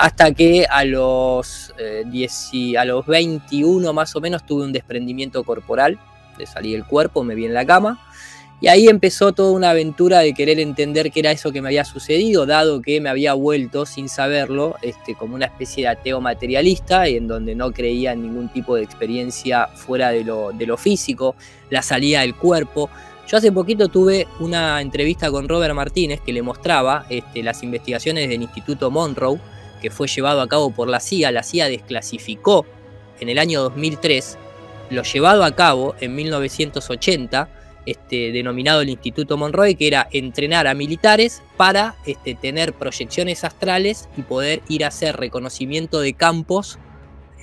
hasta que a los, eh, a los 21 más o menos tuve un desprendimiento corporal, de salir del cuerpo, me vi en la cama, y ahí empezó toda una aventura de querer entender qué era eso que me había sucedido, dado que me había vuelto sin saberlo, este, como una especie de ateo materialista, y en donde no creía en ningún tipo de experiencia fuera de lo, de lo físico, la salida del cuerpo. Yo hace poquito tuve una entrevista con Robert Martínez que le mostraba este, las investigaciones del Instituto Monroe, que fue llevado a cabo por la CIA. La CIA desclasificó en el año 2003 lo llevado a cabo en 1980 este, denominado el Instituto Monroe, que era entrenar a militares para este, tener proyecciones astrales y poder ir a hacer reconocimiento de campos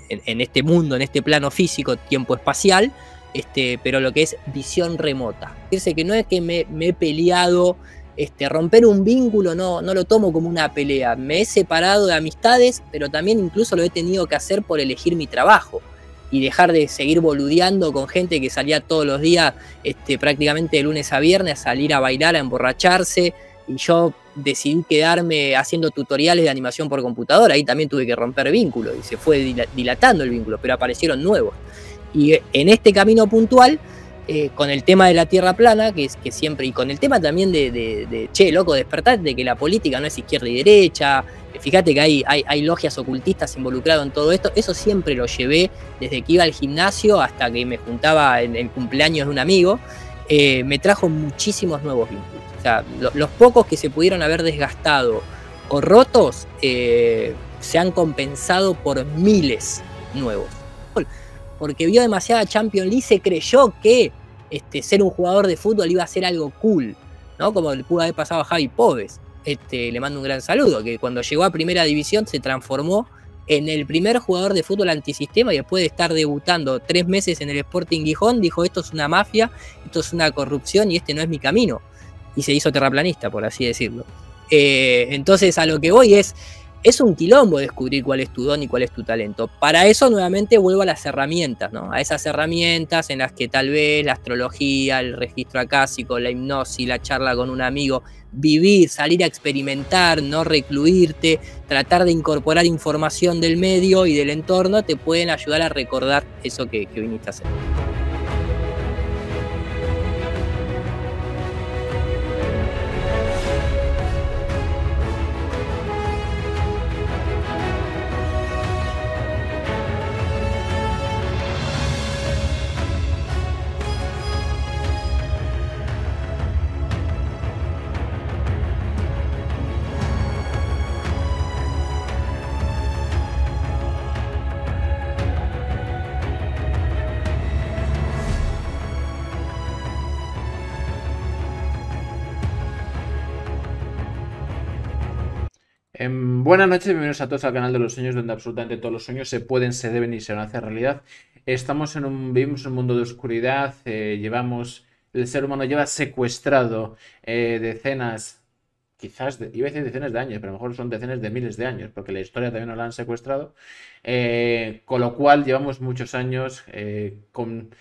en, este mundo, en este plano físico, tiempo espacial, este, pero lo que es visión remota. Decirse que no es que me, he peleado, este, romper un vínculo no, no lo tomo como una pelea, me he separado de amistades, pero también incluso lo he tenido que hacer por elegir mi trabajo y dejar de seguir boludeando con gente que salía todos los días, este, prácticamente de lunes a viernes, a salir a bailar, a emborracharse. Y yo decidí quedarme haciendo tutoriales de animación por computadora. Ahí también tuve que romper vínculos y se fue dilatando el vínculo, pero aparecieron nuevos. Y en este camino puntual, eh, con el tema de la tierra plana, que es que siempre, y con el tema también de, de, che, loco, despertar de que la política no es izquierda y derecha, eh, fíjate que hay, hay, logias ocultistas involucradas en todo esto, eso siempre lo llevé desde que iba al gimnasio hasta que me juntaba en el cumpleaños de un amigo, eh, me trajo muchísimos nuevos vínculos. O sea, los pocos que se pudieron haber desgastado o rotos se han compensado por miles nuevos porque vio demasiada Champions League, se creyó que este, ser un jugador de fútbol iba a ser algo cool, ¿no? Como le pudo haber pasado a Javi Pobes. Este, le mando un gran saludo, que cuando llegó a primera división se transformó en el primer jugador de fútbol antisistema y después de estar debutando tres meses en el Sporting Gijón, dijo esto es una mafia, esto es una corrupción y este no es mi camino. Y se hizo terraplanista, por así decirlo. Eh, entonces a lo que voy es, es un quilombo descubrir cuál es tu don y cuál es tu talento. Para eso nuevamente vuelvo a las herramientas, ¿no? A esas herramientas en las que tal vez la astrología, el registro acásico, la hipnosis, la charla con un amigo, vivir, salir a experimentar, no recluirte, tratar de incorporar información del medio y del entorno, te pueden ayudar a recordar eso que, que viniste a hacer. Buenas noches, bienvenidos a todos al canal de los sueños, donde absolutamente todos los sueños se pueden, se deben y se van a hacer realidad. Estamos en un, vivimos en un mundo de oscuridad, eh, llevamos, el ser humano lleva secuestrado eh, decenas, quizás, iba a decir decenas de años, pero a lo mejor son decenas de miles de años, porque la historia también nos la han secuestrado, eh, con lo cual llevamos muchos años con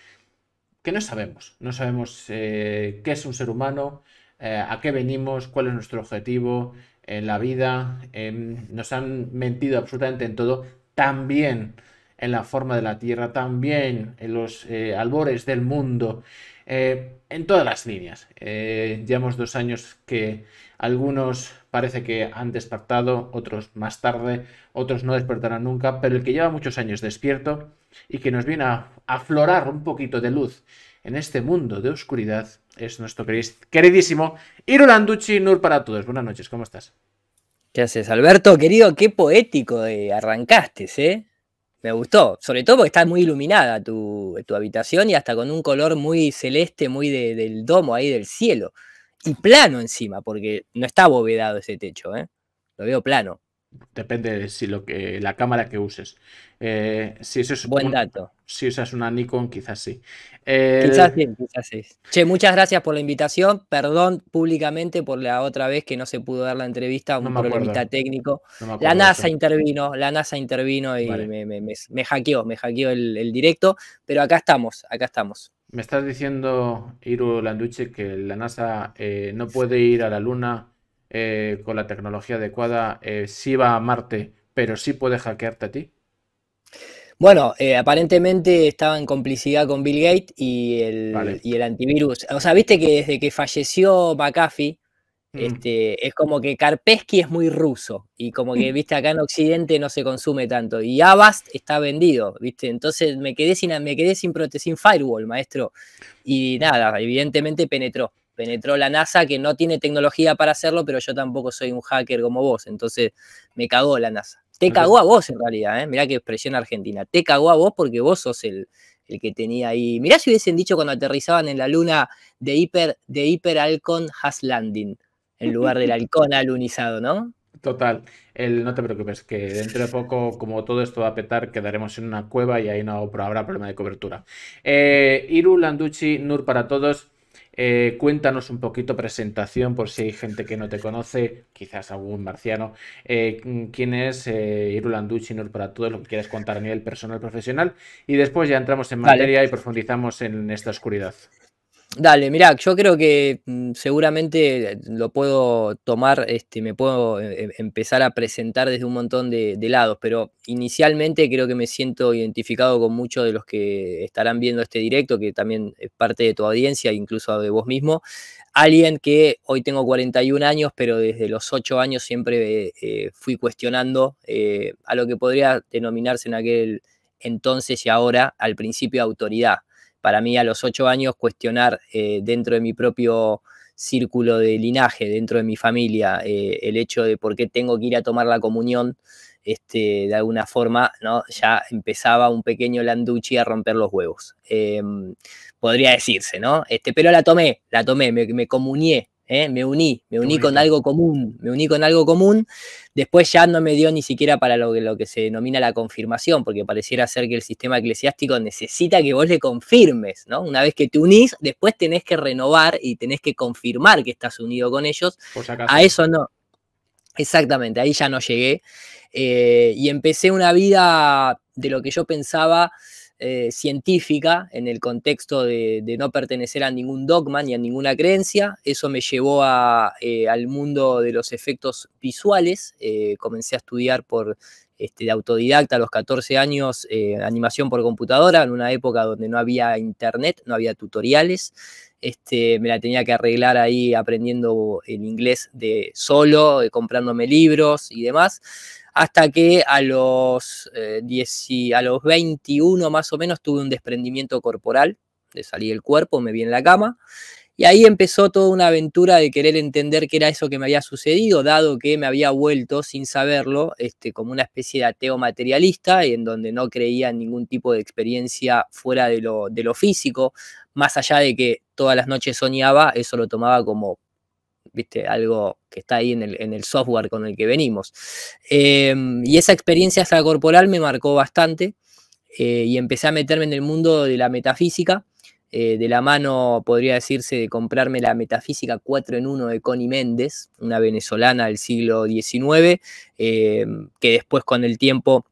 que no sabemos, no sabemos qué es un ser humano, a qué venimos, cuál es nuestro objetivo, en la vida, nos han mentido absolutamente en todo, también en la forma de la Tierra, también en los eh, albores del mundo, eh, en todas las líneas. Eh, llevamos dos años que algunos parece que han despertado, otros más tarde, otros no despertarán nunca, pero el que lleva muchos años despierto y que nos viene a aflorar un poquito de luz en este mundo de oscuridad es nuestro queridísimo Irulanducci Nur para todos. Buenas noches, ¿cómo estás? ¿Qué haces, Alberto? Querido, qué poético arrancaste, ¿eh? Me gustó, sobre todo porque está muy iluminada tu, habitación y hasta con un color muy celeste, muy del domo ahí del cielo. Y plano encima, porque no está abovedado ese techo, ¿eh? Lo veo plano. Depende de si lo que, la cámara que uses. Eh, si eso es Buen dato. Si usas una Nikon, quizás sí. Quizás sí, quizás sí. Che, muchas gracias por la invitación. Perdón públicamente por la otra vez que no se pudo dar la entrevista, un problemita técnico. la NASA intervino, la NASA intervino y me, hackeó, me hackeó el, directo, pero acá estamos, acá estamos. Me estás diciendo, Iru Landuche, que la NASA eh, no puede ir a la Luna eh, con la tecnología adecuada, eh, si va a Marte pero sí puede hackearte a ti. Bueno, eh, aparentemente estaba en complicidad con Bill Gates y el, y el antivirus. O sea, viste que desde que falleció McAfee, mm. este, es como que Karpesky es muy ruso y como que, viste, acá en Occidente no se consume tanto. Y Avast está vendido, viste. Entonces me quedé sin, me quedé sin, sin firewall, maestro. Y nada, evidentemente penetró. Penetró la NASA, que no tiene tecnología para hacerlo, pero yo tampoco soy un hacker como vos. Entonces me cagó la NASA. Te cagó a vos en realidad, ¿eh? mirá qué expresión argentina. Te cagó a vos porque vos sos el, el que tenía ahí. Mirá si hubiesen dicho cuando aterrizaban en la luna de hiper, de hiper halcón has landing, en lugar del halcón alunizado, ¿no? Total, el, no te preocupes, que dentro de poco, como todo esto va a petar, quedaremos en una cueva y ahí no habrá problema de cobertura. Eh, Iru Landucci, Nur para todos. Eh, cuéntanos un poquito presentación por si hay gente que no te conoce, quizás algún marciano. Eh, ¿Quién es eh, Irulanducci para todo lo que quieras contar a nivel personal, profesional? Y después ya entramos en materia y profundizamos en esta oscuridad. Dale, mira, yo creo que mm, seguramente lo puedo tomar, este, me puedo eh, em, empezar a presentar desde un montón de, lados, pero inicialmente creo que me siento identificado con muchos de los que estarán viendo este directo, que también es parte de tu audiencia, incluso de vos mismo. Alguien que hoy tengo 41 años, pero desde los 8 años siempre eh, fui cuestionando eh, a lo que podría denominarse en aquel entonces y ahora al principio autoridad para mí a los ocho años cuestionar eh, dentro de mi propio círculo de linaje, dentro de mi familia, eh, el hecho de por qué tengo que ir a tomar la comunión, este, de alguna forma, ¿no? ya empezaba un pequeño Landucci a romper los huevos. Em, podría decirse, ¿no? Este, pero la tomé, la tomé, me, me comunié ¿eh? me uní, me uní con algo común, me uní con algo común. Después ya no me dio ni siquiera para lo que, lo que se denomina la confirmación, porque pareciera ser que el sistema eclesiástico necesita que vos le confirmes, ¿no? Una vez que te unís, después tenés que renovar y tenés que confirmar que estás unido con ellos. A eso no. Exactamente, ahí ya no llegué. Eh, y empecé una vida de lo que yo pensaba eh, científica en el contexto de, no pertenecer a ningún dogma ni a ninguna creencia. Eso me llevó eh, al mundo de los efectos visuales. Eh, comencé a estudiar por este, de autodidacta a los 14 años animación por computadora, en una época donde no había internet, no había tutoriales. Este, me la tenía que arreglar ahí aprendiendo el inglés de solo, comprándome libros y demás hasta que a los, eh, a los 21 más o menos tuve un desprendimiento corporal, de salir del cuerpo, me vi en la cama, y ahí empezó toda una aventura de querer entender qué era eso que me había sucedido, dado que me había vuelto sin saberlo, este, como una especie de ateo materialista, en donde no creía en ningún tipo de experiencia fuera de lo, de lo físico, más allá de que todas las noches soñaba, eso lo tomaba como ¿viste? Algo que está ahí en el, software con el que venimos. Em, y esa experiencia corporal me marcó bastante eh, y empecé a meterme en el mundo de la metafísica. Eh, de la mano, podría decirse, de comprarme la Metafísica 4 en 1 de Connie Méndez, una venezolana del siglo XIX, em, que después con el tiempo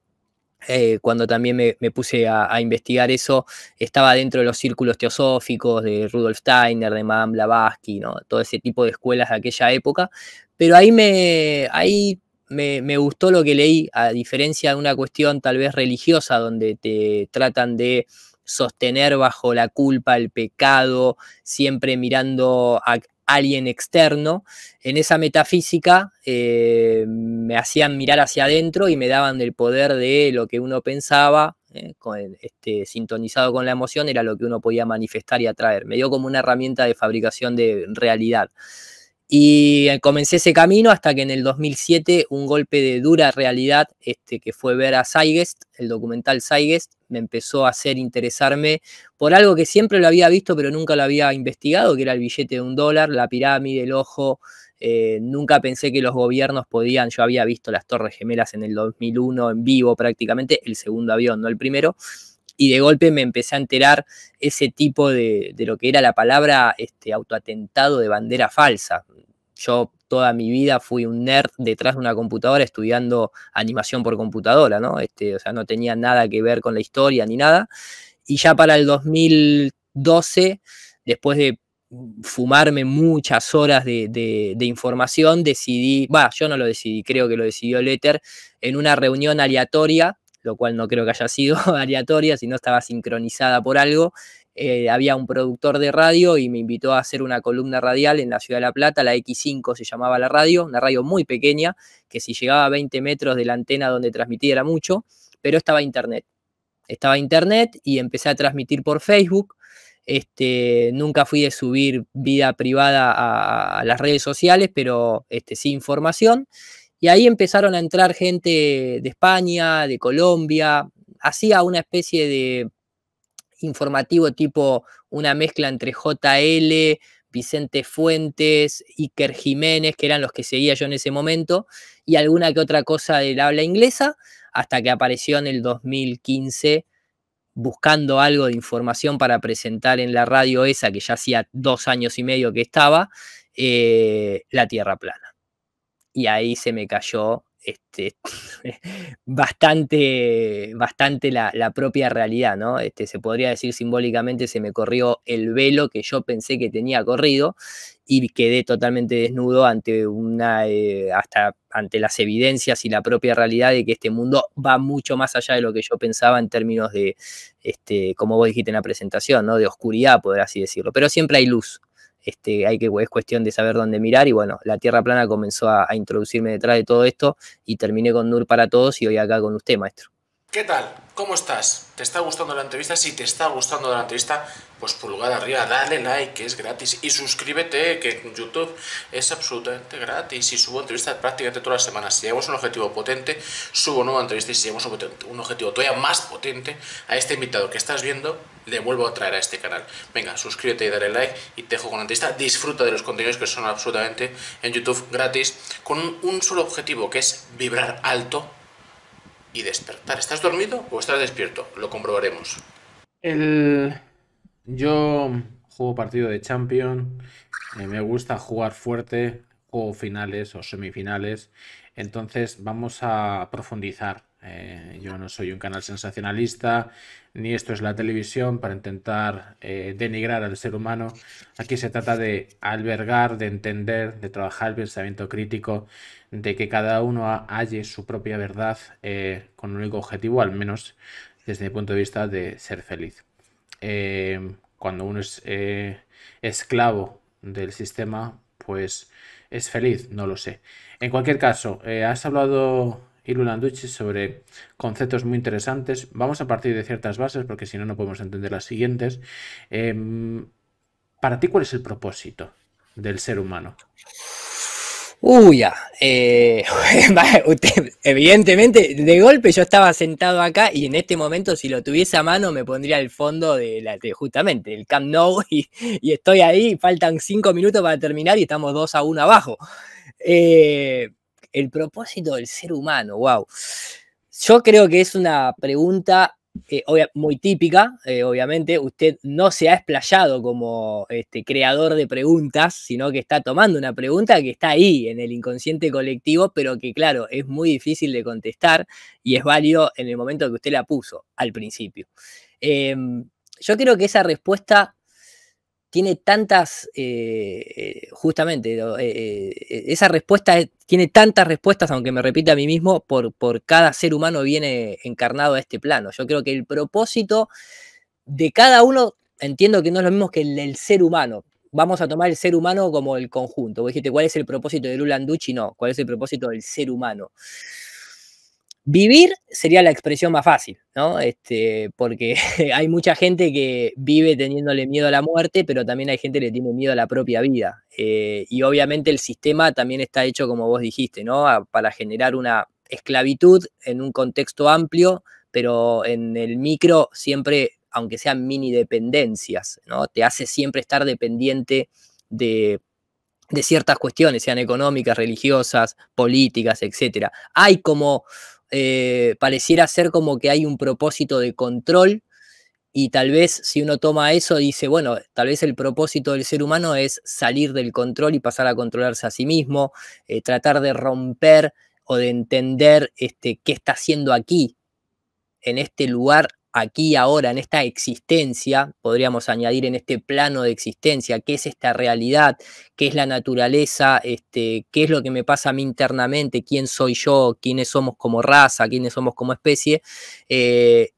eh, cuando también me, puse a, investigar eso, estaba dentro de los círculos teosóficos de Rudolf Steiner, de Madame Blavatsky, ¿no? todo ese tipo de escuelas de aquella época. Pero ahí me, ahí me, me, gustó lo que leí, a diferencia de una cuestión tal vez religiosa, donde te tratan de sostener bajo la culpa, el pecado, siempre mirando a, alguien externo, en esa metafísica eh, me hacían mirar hacia adentro y me daban el poder de lo que uno pensaba, eh, este, sintonizado con la emoción, era lo que uno podía manifestar y atraer. Me dio como una herramienta de fabricación de realidad. Y eh, comencé ese camino hasta que en el 2007 un golpe de dura realidad, este, que fue ver a Saigest, el documental Saigest, me empezó a hacer interesarme por algo que siempre lo había visto pero nunca lo había investigado, que era el billete de un dólar, la pirámide, el ojo. Eh, nunca pensé que los gobiernos podían, yo había visto las Torres Gemelas en el 2001 en vivo prácticamente, el segundo avión, no el primero, y de golpe me empecé a enterar ese tipo de, lo que era la palabra este, autoatentado de bandera falsa. Yo toda mi vida fui un nerd detrás de una computadora estudiando animación por computadora, ¿no? Este, o sea, no tenía nada que ver con la historia ni nada. Y ya para el 2012, después de fumarme muchas horas de, información, decidí, va, yo no lo decidí, creo que lo decidió Letter, en una reunión aleatoria, lo cual no creo que haya sido aleatoria, sino estaba sincronizada por algo. Eh, había un productor de radio y me invitó a hacer una columna radial en la ciudad de La Plata, la X5 se llamaba la radio, una radio muy pequeña, que si llegaba a 20 metros de la antena donde transmitía era mucho, pero estaba internet. Estaba internet y empecé a transmitir por Facebook este, nunca fui de subir vida privada a, las redes sociales, pero este, sí información. Y ahí empezaron a entrar gente de España, de Colombia. Hacía una especie de informativo tipo una mezcla entre JL, Vicente Fuentes, Iker Jiménez, que eran los que seguía yo en ese momento, y alguna que otra cosa del habla inglesa, hasta que apareció en el 2015 buscando algo de información para presentar en la radio esa, que ya hacía dos años y medio que estaba, eh, la Tierra plana. Y ahí se me cayó este, bastante, bastante la, propia realidad, ¿no? Este, se podría decir simbólicamente, se me corrió el velo que yo pensé que tenía corrido y quedé totalmente desnudo ante una, eh, hasta ante las evidencias y la propia realidad de que este mundo va mucho más allá de lo que yo pensaba en términos de, este, como vos dijiste en la presentación, ¿no? De oscuridad, poder así decirlo. Pero siempre hay luz, este, hay que, es cuestión de saber dónde mirar y bueno, la Tierra plana comenzó a, a introducirme detrás de todo esto y terminé con NUR para todos y hoy acá con usted, maestro. ¿Qué tal? ¿Cómo estás? ¿Te está gustando la entrevista? Si te está gustando la entrevista, pues pulgar arriba, dale like, que es gratis. Y suscríbete, que en YouTube es absolutamente gratis. Y subo entrevistas prácticamente todas las semanas. Si llegamos un objetivo potente, subo nueva entrevista. Y si llegamos un objetivo todavía más potente, a este invitado que estás viendo, le vuelvo a traer a este canal. Venga, suscríbete y dale like. Y te dejo con la entrevista. Disfruta de los contenidos que son absolutamente en YouTube gratis. Con un solo objetivo, que es vibrar alto y despertar. ¿Estás dormido o estás despierto? Lo comprobaremos. El... Yo juego partido de Champion, eh, me gusta jugar fuerte, juego finales o semifinales, entonces vamos a profundizar. Eh, yo no soy un canal sensacionalista, ni esto es la televisión para intentar eh, denigrar al ser humano. Aquí se trata de albergar, de entender, de trabajar el pensamiento crítico, de que cada uno halle su propia verdad con un único objetivo, al menos desde mi punto de vista, de ser feliz. Eh, cuando uno es eh, esclavo del sistema, pues es feliz, no lo sé. En cualquier caso, has hablado, Ilulanducci, sobre conceptos muy interesantes. Vamos a partir de ciertas bases, porque si no, no podemos entender las siguientes. Em, para ti, ¿cuál es el propósito del ser humano? Uy. Eh, evidentemente, de golpe yo estaba sentado acá y en este momento, si lo tuviese a mano, me pondría el fondo de, la, justamente el Camp Nou y, estoy ahí. Faltan cinco minutos para terminar y estamos dos a uno abajo. Eh, el propósito del ser humano, wow. Yo creo que es una pregunta eh, muy típica, eh, obviamente, usted no se ha explayado como este, creador de preguntas, sino que está tomando una pregunta que está ahí en el inconsciente colectivo, pero que claro, es muy difícil de contestar y es válido en el momento que usted la puso al principio. Em, yo creo que esa respuesta tiene tantas, eh, eh, justamente, eh, esa respuesta tiene tantas respuestas, aunque me repite a mí mismo, por, por cada ser humano viene encarnado a este plano. Yo creo que el propósito de cada uno, entiendo que no es lo mismo que el del ser humano. Vamos a tomar el ser humano como el conjunto. Vos dijiste, ¿cuál es el propósito de Lulanducci? No, ¿cuál es el propósito del ser humano? Vivir sería la expresión más fácil, ¿no? Este, porque hay mucha gente que vive teniéndole miedo a la muerte, pero también hay gente que le tiene miedo a la propia vida. Eh, y obviamente el sistema también está hecho, como vos dijiste, ¿no? para generar una esclavitud en un contexto amplio, pero en el micro siempre, aunque sean mini dependencias, ¿no? Te hace siempre estar dependiente de, de ciertas cuestiones, sean económicas, religiosas, políticas, etc. Hay como eh, pareciera ser como que hay un propósito de control y tal vez si uno toma eso dice, bueno, tal vez el propósito del ser humano es salir del control y pasar a controlarse a sí mismo, eh, tratar de romper o de entender este, qué está haciendo aquí, en este lugar aquí, ahora, en esta existencia, podríamos añadir en este plano de existencia, qué es esta realidad, qué es la naturaleza, este, qué es lo que me pasa a mí internamente, quién soy yo, quiénes somos como raza, quiénes somos como especie, eh,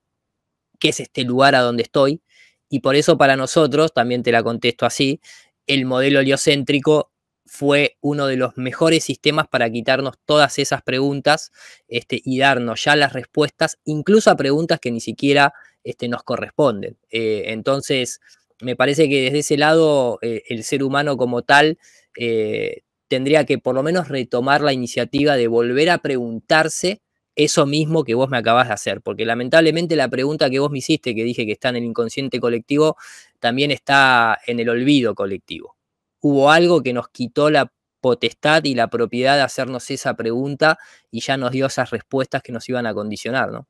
qué es este lugar a donde estoy. Y por eso para nosotros, también te la contesto así, el modelo heliocéntrico fue uno de los mejores sistemas para quitarnos todas esas preguntas este, y darnos ya las respuestas, incluso a preguntas que ni siquiera este, nos corresponden. Eh, entonces, me parece que desde ese lado eh, el ser humano como tal eh, tendría que por lo menos retomar la iniciativa de volver a preguntarse eso mismo que vos me acabas de hacer, porque lamentablemente la pregunta que vos me hiciste, que dije que está en el inconsciente colectivo, también está en el olvido colectivo hubo algo que nos quitó la potestad y la propiedad de hacernos esa pregunta y ya nos dio esas respuestas que nos iban a condicionar, ¿no?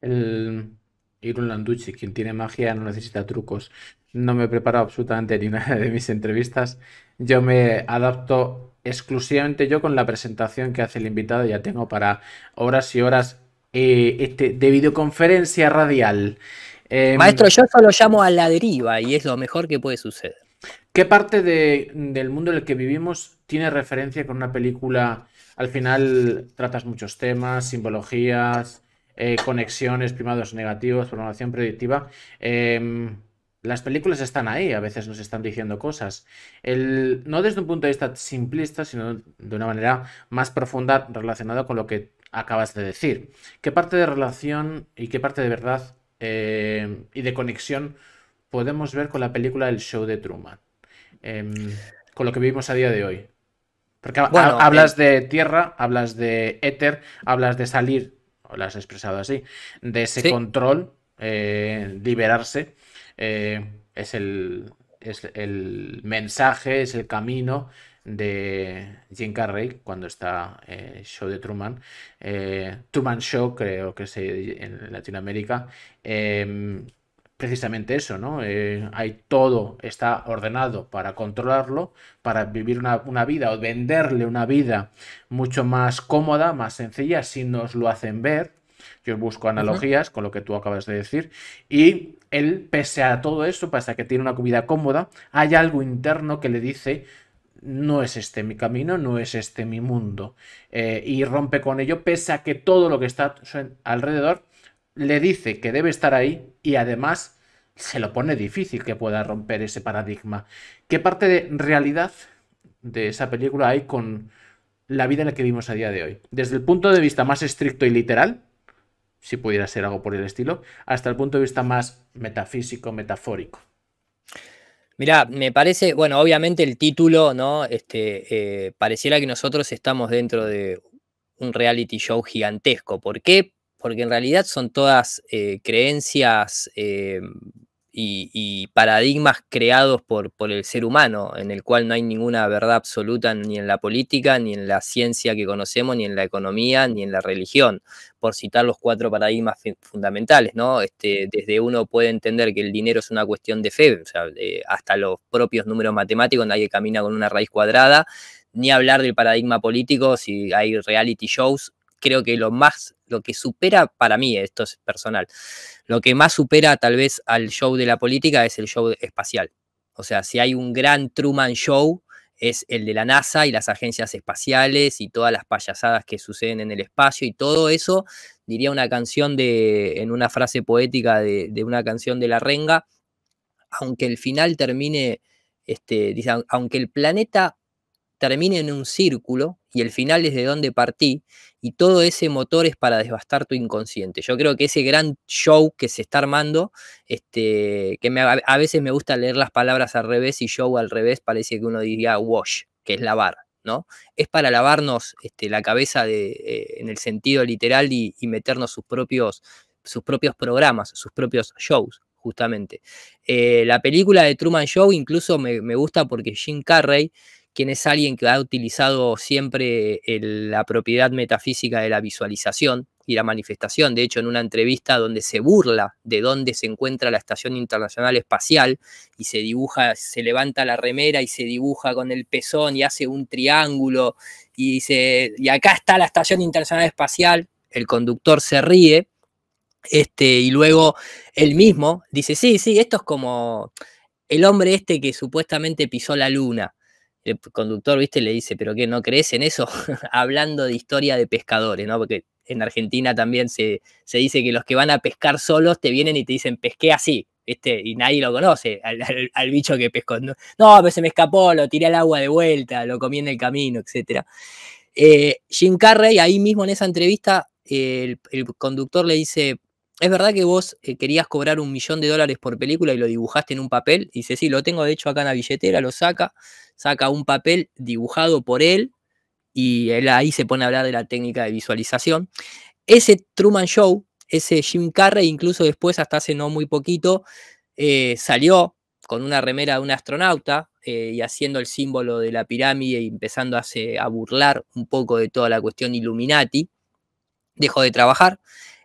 El Irun Landucci, quien tiene magia, no necesita trucos. No me he preparado absolutamente ni una de mis entrevistas. Yo me adapto exclusivamente yo con la presentación que hace el invitado. Ya tengo para horas y horas eh, este, de videoconferencia radial. Em, Maestro, yo solo llamo a la deriva y es lo mejor que puede suceder. ¿Qué parte del mundo en el que vivimos tiene referencia con una película? Al final tratas muchos temas, simbologías, eh, conexiones, primados negativos, programación predictiva. Em, las películas están ahí, a veces nos están diciendo cosas. no desde un punto de vista simplista, sino de una manera más profunda relacionada con lo que acabas de decir. ¿Qué parte de relación y qué parte de verdad eh, y de conexión podemos ver con la película El Show de Truman? Em, con lo que vivimos a día de hoy. Porque hablas eh, de tierra, hablas de éter, hablas de salir, o lo has expresado así, de ese control, eh, liberarse. Eh, es, el, es el mensaje, es el camino de Jim Carrey cuando está el show de Truman. Truman Show, creo que es en Latinoamérica. Em, precisamente eso, ¿no? Eh, hay todo, está ordenado para controlarlo, para vivir una, vida o venderle una vida mucho más cómoda, más sencilla, si nos lo hacen ver. Yo busco analogías con lo que tú acabas de decir. Y él, pese a todo eso, pese a que tiene una vida cómoda, hay algo interno que le dice, no es este mi camino, no es este mi mundo. Eh, y rompe con ello, pese a que todo lo que está alrededor le dice que debe estar ahí y además se lo pone difícil que pueda romper ese paradigma. ¿Qué parte de realidad de esa película hay con la vida en la que vivimos a día de hoy? Desde el punto de vista más estricto y literal, si pudiera ser algo por el estilo, hasta el punto de vista más metafísico, metafórico. Mira, me parece, bueno, obviamente el título, ¿no? Este, eh, pareciera que nosotros estamos dentro de un reality show gigantesco. ¿Por qué? Porque en realidad son todas eh, creencias eh, y, paradigmas creados por, por, el ser humano, en el cual no hay ninguna verdad absoluta ni en la política, ni en la ciencia que conocemos, ni en la economía, ni en la religión, por citar los cuatro paradigmas fundamentales, ¿no? Este, desde uno puede entender que el dinero es una cuestión de fe, sea, hasta los propios números matemáticos, nadie camina con una raíz cuadrada, ni hablar del paradigma político, si hay reality shows, creo que lo más, lo que supera para mí, esto es personal, lo que más supera tal vez al show de la política es el show espacial. O sea, si hay un gran Truman Show, es el de la NASA y las agencias espaciales y todas las payasadas que suceden en el espacio y todo eso, diría una canción de, en una frase poética de, una canción de la renga, aunque el final termine, este, dice, aunque el planeta termine en un círculo y el final es de donde partí y todo ese motor es para devastar tu inconsciente. Yo creo que ese gran show que se está armando, este, que a, veces me gusta leer las palabras al revés y show al revés, parece que uno diría wash, que es lavar. ¿no? Es para lavarnos este, la cabeza de, eh, en el sentido literal y, meternos sus propios, sus propios programas, sus propios shows justamente. Eh, la película de Truman Show incluso me, me, gusta porque Jim Carrey quien es alguien que ha utilizado siempre la propiedad metafísica de la visualización y la manifestación. De hecho, en una entrevista donde se burla de dónde se encuentra la Estación Internacional Espacial y se dibuja, se levanta la remera y se dibuja con el pezón y hace un triángulo y dice, y acá está la Estación Internacional Espacial, el conductor se ríe Este, y luego él mismo dice, sí, sí, esto es como el hombre este que supuestamente pisó la luna. El conductor, viste, le dice, pero ¿qué, no crees en eso? Hablando de historia de pescadores, ¿no? Porque en Argentina también se, se, dice que los que van a pescar solos te vienen y te dicen, pesqué así, ¿viste? Y nadie lo conoce, al, bicho que pescó. No, no, pero se me escapó, lo tiré al agua de vuelta, lo comí en el camino, etc. Eh, Jim Carrey, ahí mismo en esa entrevista, el, conductor le dice, ¿es verdad que vos eh, querías cobrar un millón de dólares por película y lo dibujaste en un papel? Y dice, sí, lo tengo de hecho acá en la billetera, lo saca, saca un papel dibujado por él y él ahí se pone a hablar de la técnica de visualización. Ese Truman Show, ese Jim Carrey, incluso después, hasta hace no muy poquito, eh, salió con una remera de un astronauta eh, y haciendo el símbolo de la pirámide y empezando a, a burlar un poco de toda la cuestión Illuminati. Dejó de trabajar.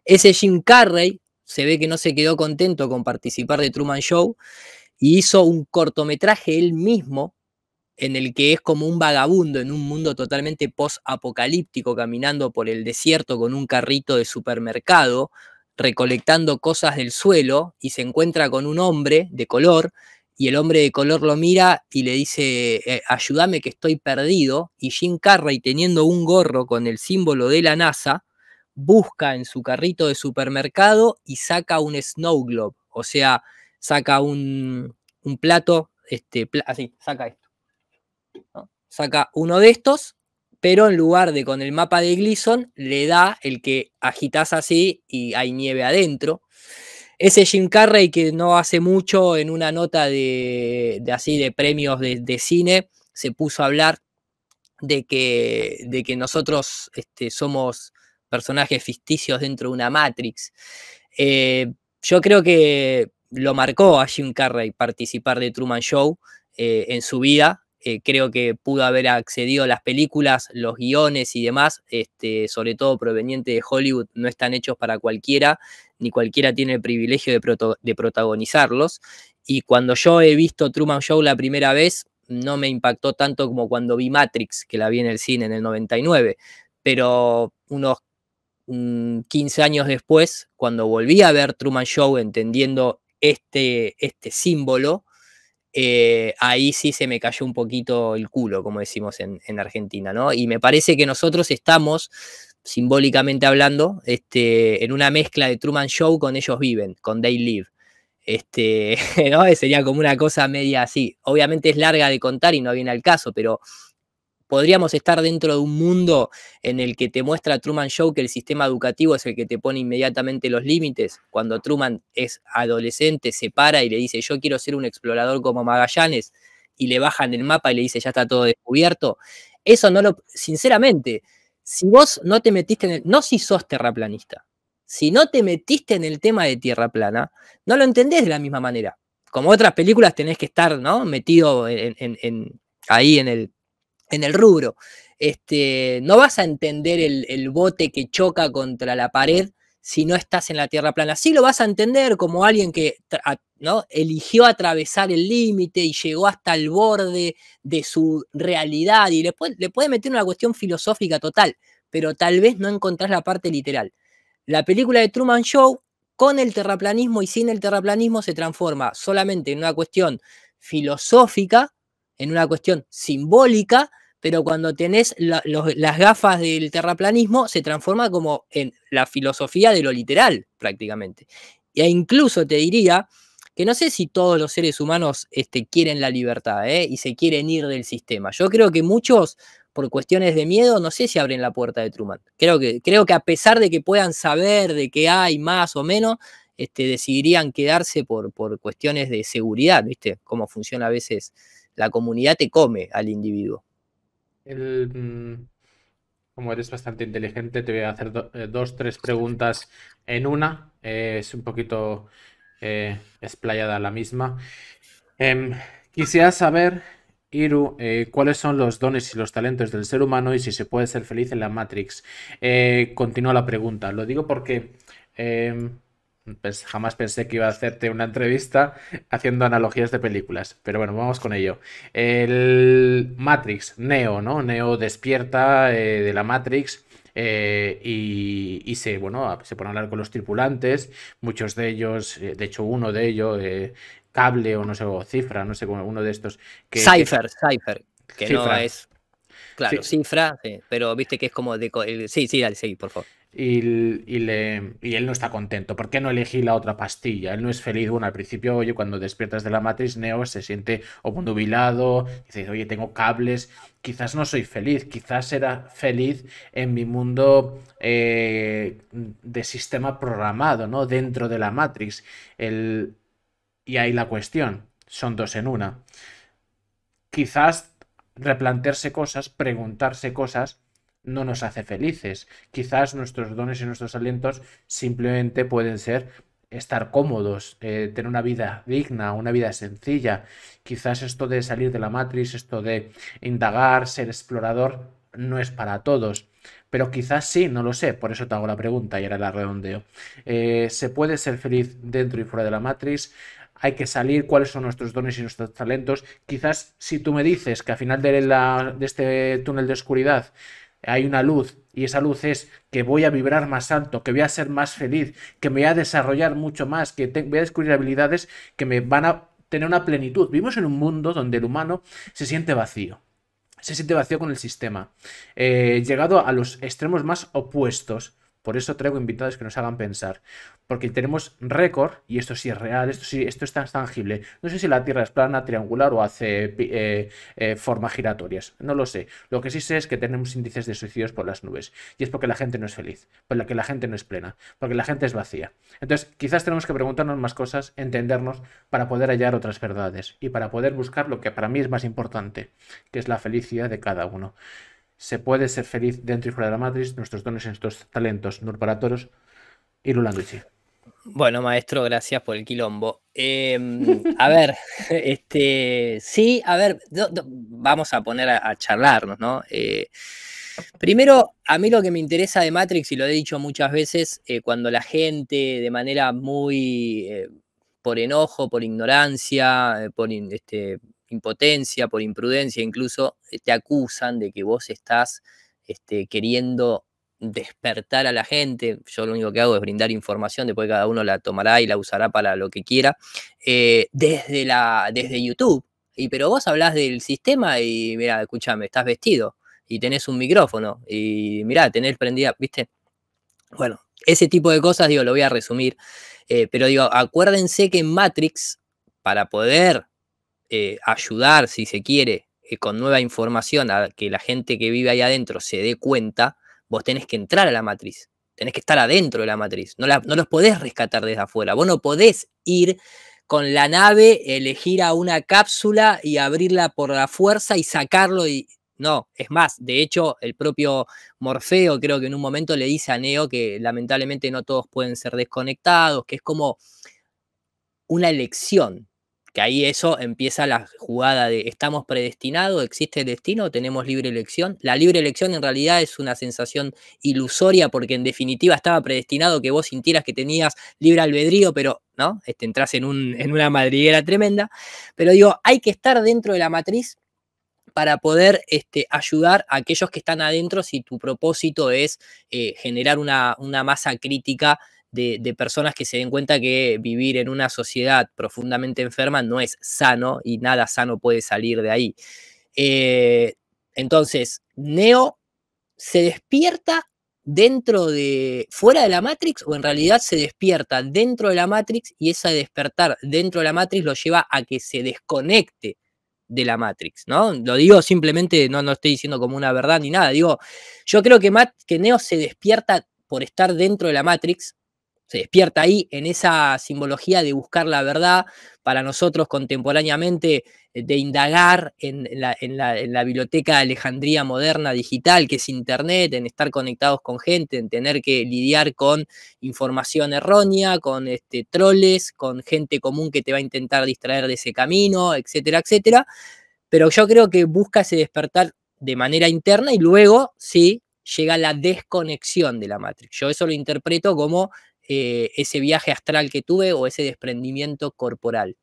Ese Jim Carrey se ve que no se quedó contento con participar de Truman Show y hizo un cortometraje él mismo en el que es como un vagabundo en un mundo totalmente post-apocalíptico, caminando por el desierto con un carrito de supermercado, recolectando cosas del suelo, y se encuentra con un hombre de color, y el hombre de color lo mira y le dice, eh, ayúdame que estoy perdido, y Jim Carrey, teniendo un gorro con el símbolo de la NASA, busca en su carrito de supermercado y saca un snow globe, o sea, saca un, plato, este, así, saca esto Saca uno de estos, pero en lugar de con el mapa de Gleason, le da el que agitas así y hay nieve adentro. Ese Jim Carrey que no hace mucho en una nota de, así de premios de, cine se puso a hablar de que, de que nosotros este, somos personajes ficticios dentro de una Matrix. Eh, yo creo que lo marcó a Jim Carrey participar de Truman Show eh, en su vida. Eh, creo que pudo haber accedido a las películas, los guiones y demás, este, sobre todo proveniente de Hollywood, no están hechos para cualquiera, ni cualquiera tiene el privilegio de, protagonizarlos. Y cuando yo he visto Truman Show la primera vez, no me impactó tanto como cuando vi Matrix, que la vi en el cine en el 99, pero unos 15 mm, años después, cuando volví a ver Truman Show entendiendo este, este símbolo, eh, ahí sí se me cayó un poquito el culo, como decimos en, Argentina, ¿no? Y me parece que nosotros estamos, simbólicamente hablando, este, en una mezcla de Truman Show con Ellos Viven, con They Live. Este, ¿no? Sería como una cosa media así. Obviamente es larga de contar y no viene al caso, pero podríamos estar dentro de un mundo en el que te muestra Truman Show que el sistema educativo es el que te pone inmediatamente los límites. Cuando Truman es adolescente, se para y le dice, yo quiero ser un explorador como Magallanes, y le bajan el mapa y le dice, ya está todo descubierto. Eso no lo, sinceramente, si vos no te metiste en el, no si sos terraplanista, si no te metiste en el tema de tierra plana, no lo entendés de la misma manera. Como otras películas tenés que estar, ¿no? Metido ahí en el en el rubro. Este, no vas a entender el, bote que choca contra la pared si no estás en la tierra plana. Sí lo vas a entender como alguien que ¿no? eligió atravesar el límite y llegó hasta el borde de su realidad y le puede, le puede meter una cuestión filosófica total, pero tal vez no encontrás la parte literal. La película de Truman Show con el terraplanismo y sin el terraplanismo se transforma solamente en una cuestión filosófica, en una cuestión simbólica, pero cuando tenés las gafas del terraplanismo se transforma como en la filosofía de lo literal, prácticamente. E incluso te diría que no sé si todos los seres humanos este, quieren la libertad ¿eh? y se quieren ir del sistema. Yo creo que muchos, por cuestiones de miedo, no sé si abren la puerta de Truman. Creo que, creo que a pesar de que puedan saber de que hay más o menos, este, decidirían quedarse por, por cuestiones de seguridad, ¿viste? Cómo funciona a veces la comunidad te come al individuo. Mm, como eres bastante inteligente, te voy a hacer eh, dos, tres preguntas en una. Eh, es un poquito eh, explayada la misma. Em, quisiera saber, Iru, cuáles son los dones y los talentos del ser humano y si se puede ser feliz en la Matrix. continúa la pregunta. Lo digo porque em, pues jamás pensé que iba a hacerte una entrevista haciendo analogías de películas. Pero bueno, vamos con ello. El Matrix, Neo, ¿no? Neo despierta eh, de la Matrix. eh, y, se, bueno, se pone a hablar con los tripulantes, muchos de ellos, eh, de hecho uno de ellos, cable o no sé, o cifra, no sé, uno de estos. Que, Cypher, Cypher, que no es... Claro, cifra, pero viste que es como de... Sí, sí, dale, sí, por favor y, él no está contento. ¿Por qué no elegí la otra pastilla? Él no es feliz. Bueno, al principio, oye, cuando despiertas de la matriz, Neo se siente obnubilado, dice, oye, tengo cables, quizás no soy feliz, quizás era feliz en mi mundo eh, de sistema programado, ¿no? Dentro de la matriz. El... Y ahí la cuestión, son dos en una. Quizás replantearse cosas, preguntarse cosas, no nos hace felices. Quizás nuestros dones y nuestros talentos simplemente pueden ser estar cómodos, eh, tener una vida digna, una vida sencilla. Quizás esto de salir de la matriz, esto de indagar, ser explorador, no es para todos. Pero quizás sí, no lo sé, por eso te hago la pregunta y ahora la redondeo. Eh, ¿Se puede ser feliz dentro y fuera de la matriz? hay que salir, cuáles son nuestros dones y nuestros talentos. Quizás si tú me dices que al final de este túnel de oscuridad hay una luz y esa luz es que voy a vibrar más alto, que voy a ser más feliz, que me voy a desarrollar mucho más, que voy a descubrir habilidades que me van a tener una plenitud. Vivimos en un mundo donde el humano se siente vacío. Se siente vacío con el sistema. Eh, llegado a los extremos más opuestos. Por eso traigo invitados que nos hagan pensar porque tenemos récord, y esto sí es real, esto sí, esto es tan tangible. No sé si la Tierra es plana, triangular o hace eh, eh, formas giratorias, no lo sé. Lo que sí sé es que tenemos índices de suicidios por las nubes, y es porque la gente no es feliz, porque la gente no es plena, porque la gente es vacía. Entonces, quizás tenemos que preguntarnos más cosas, entendernos, para poder hallar otras verdades, y para poder buscar lo que para mí es más importante, que es la felicidad de cada uno. Se puede ser feliz dentro y fuera de la matriz, nuestros dones nuestros talentos nurparatoros, y Lulanducci. Bueno, maestro, gracias por el quilombo. Em, a ver, este, sí, a ver, vamos a poner a, charlarnos, ¿no? Eh, primero, a mí lo que me interesa de Matrix, y lo he dicho muchas veces, eh, cuando la gente de manera muy eh, por enojo, por ignorancia, por este, impotencia, por imprudencia incluso, te acusan de que vos estás este, queriendo despertar a la gente. Yo lo único que hago es brindar información, después cada uno la tomará y la usará para lo que quiera, eh, desde, la, desde YouTube. Y pero vos hablás del sistema y mira, escúchame, estás vestido y tenés un micrófono y mira, tenés prendida, ¿viste? Bueno, ese tipo de cosas, digo, lo voy a resumir. Eh, pero digo, acuérdense que en Matrix, para poder eh, ayudar, si se quiere, con nueva información a que la gente que vive ahí adentro se dé cuenta, vos tenés que entrar a la matriz, tenés que estar adentro de la matriz, no, no los podés rescatar desde afuera, vos no podés ir con la nave, elegir a una cápsula y abrirla por la fuerza y sacarlo y... No, es más, de hecho, el propio Morfeo creo que en un momento le dice a Neo que lamentablemente no todos pueden ser desconectados, que es como una elección, que ahí eso empieza la jugada de estamos predestinados, existe destino, tenemos libre elección. La libre elección en realidad es una sensación ilusoria porque en definitiva estaba predestinado que vos sintieras que tenías libre albedrío, pero no, este, entras en, un, en una madriguera tremenda. Pero digo, hay que estar dentro de la matriz para poder este, ayudar a aquellos que están adentro si tu propósito es eh, generar una, una masa crítica de, personas que se den cuenta que vivir en una sociedad profundamente enferma no es sano y nada sano puede salir de ahí. Eh, entonces, Neo se despierta dentro de, fuera de la Matrix o en realidad se despierta dentro de la Matrix y ese despertar dentro de la Matrix lo lleva a que se desconecte de la Matrix, ¿no? Lo digo simplemente, no, no estoy diciendo como una verdad ni nada, digo, yo creo que, que Neo se despierta por estar dentro de la Matrix, se despierta ahí en esa simbología de buscar la verdad para nosotros contemporáneamente, eh, de indagar en la, biblioteca de Alejandría moderna digital, que es Internet, en estar conectados con gente, en tener que lidiar con información errónea, con este, troles, con gente común que te va a intentar distraer de ese camino, etcétera, etcétera. Pero yo creo que busca ese despertar de manera interna y luego, sí, llega la desconexión de la Matrix. Yo eso lo interpreto como eh, ese viaje astral que tuve o ese desprendimiento corporal.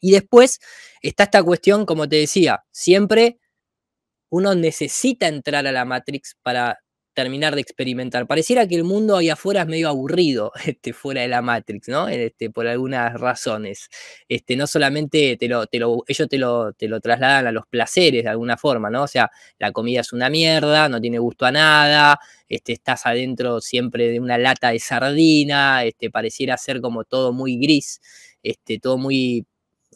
Y después está esta cuestión, como te decía, siempre uno necesita entrar a la Matrix para terminar de experimentar. Pareciera que el mundo ahí afuera es medio aburrido, este, fuera de la Matrix, ¿no? Este, por algunas razones. Este, no solamente te lo, te lo, ellos te lo, te lo trasladan a los placeres de alguna forma, ¿no? O sea, la comida es una mierda, no tiene gusto a nada, este, estás adentro siempre de una lata de sardina, este, pareciera ser como todo muy gris, este, todo muy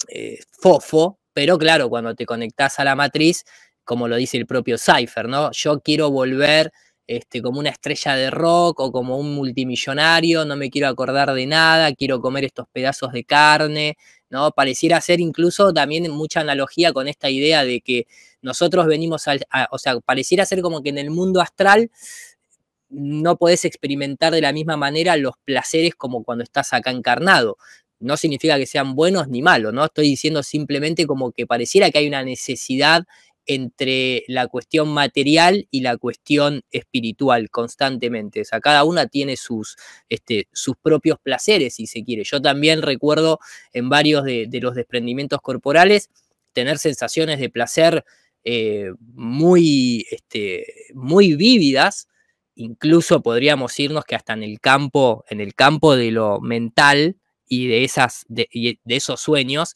eh, fofo, pero claro, cuando te conectas a la matriz, como lo dice el propio Cypher, ¿no? Yo quiero volver este, como una estrella de rock o como un multimillonario, no me quiero acordar de nada, quiero comer estos pedazos de carne, ¿no? Pareciera ser incluso también mucha analogía con esta idea de que nosotros venimos al, o sea, pareciera ser como que en el mundo astral no podés experimentar de la misma manera los placeres como cuando estás acá encarnado. No significa que sean buenos ni malos, ¿no? Estoy diciendo simplemente como que pareciera que hay una necesidad entre la cuestión material y la cuestión espiritual constantemente. O sea, cada una tiene sus, este, sus propios placeres, si se quiere. Yo también recuerdo en varios de, los desprendimientos corporales tener sensaciones de placer eh, muy, este, muy vívidas. Incluso podríamos irnos que hasta en el campo, en el campo de lo mental y de, esas, de esos sueños,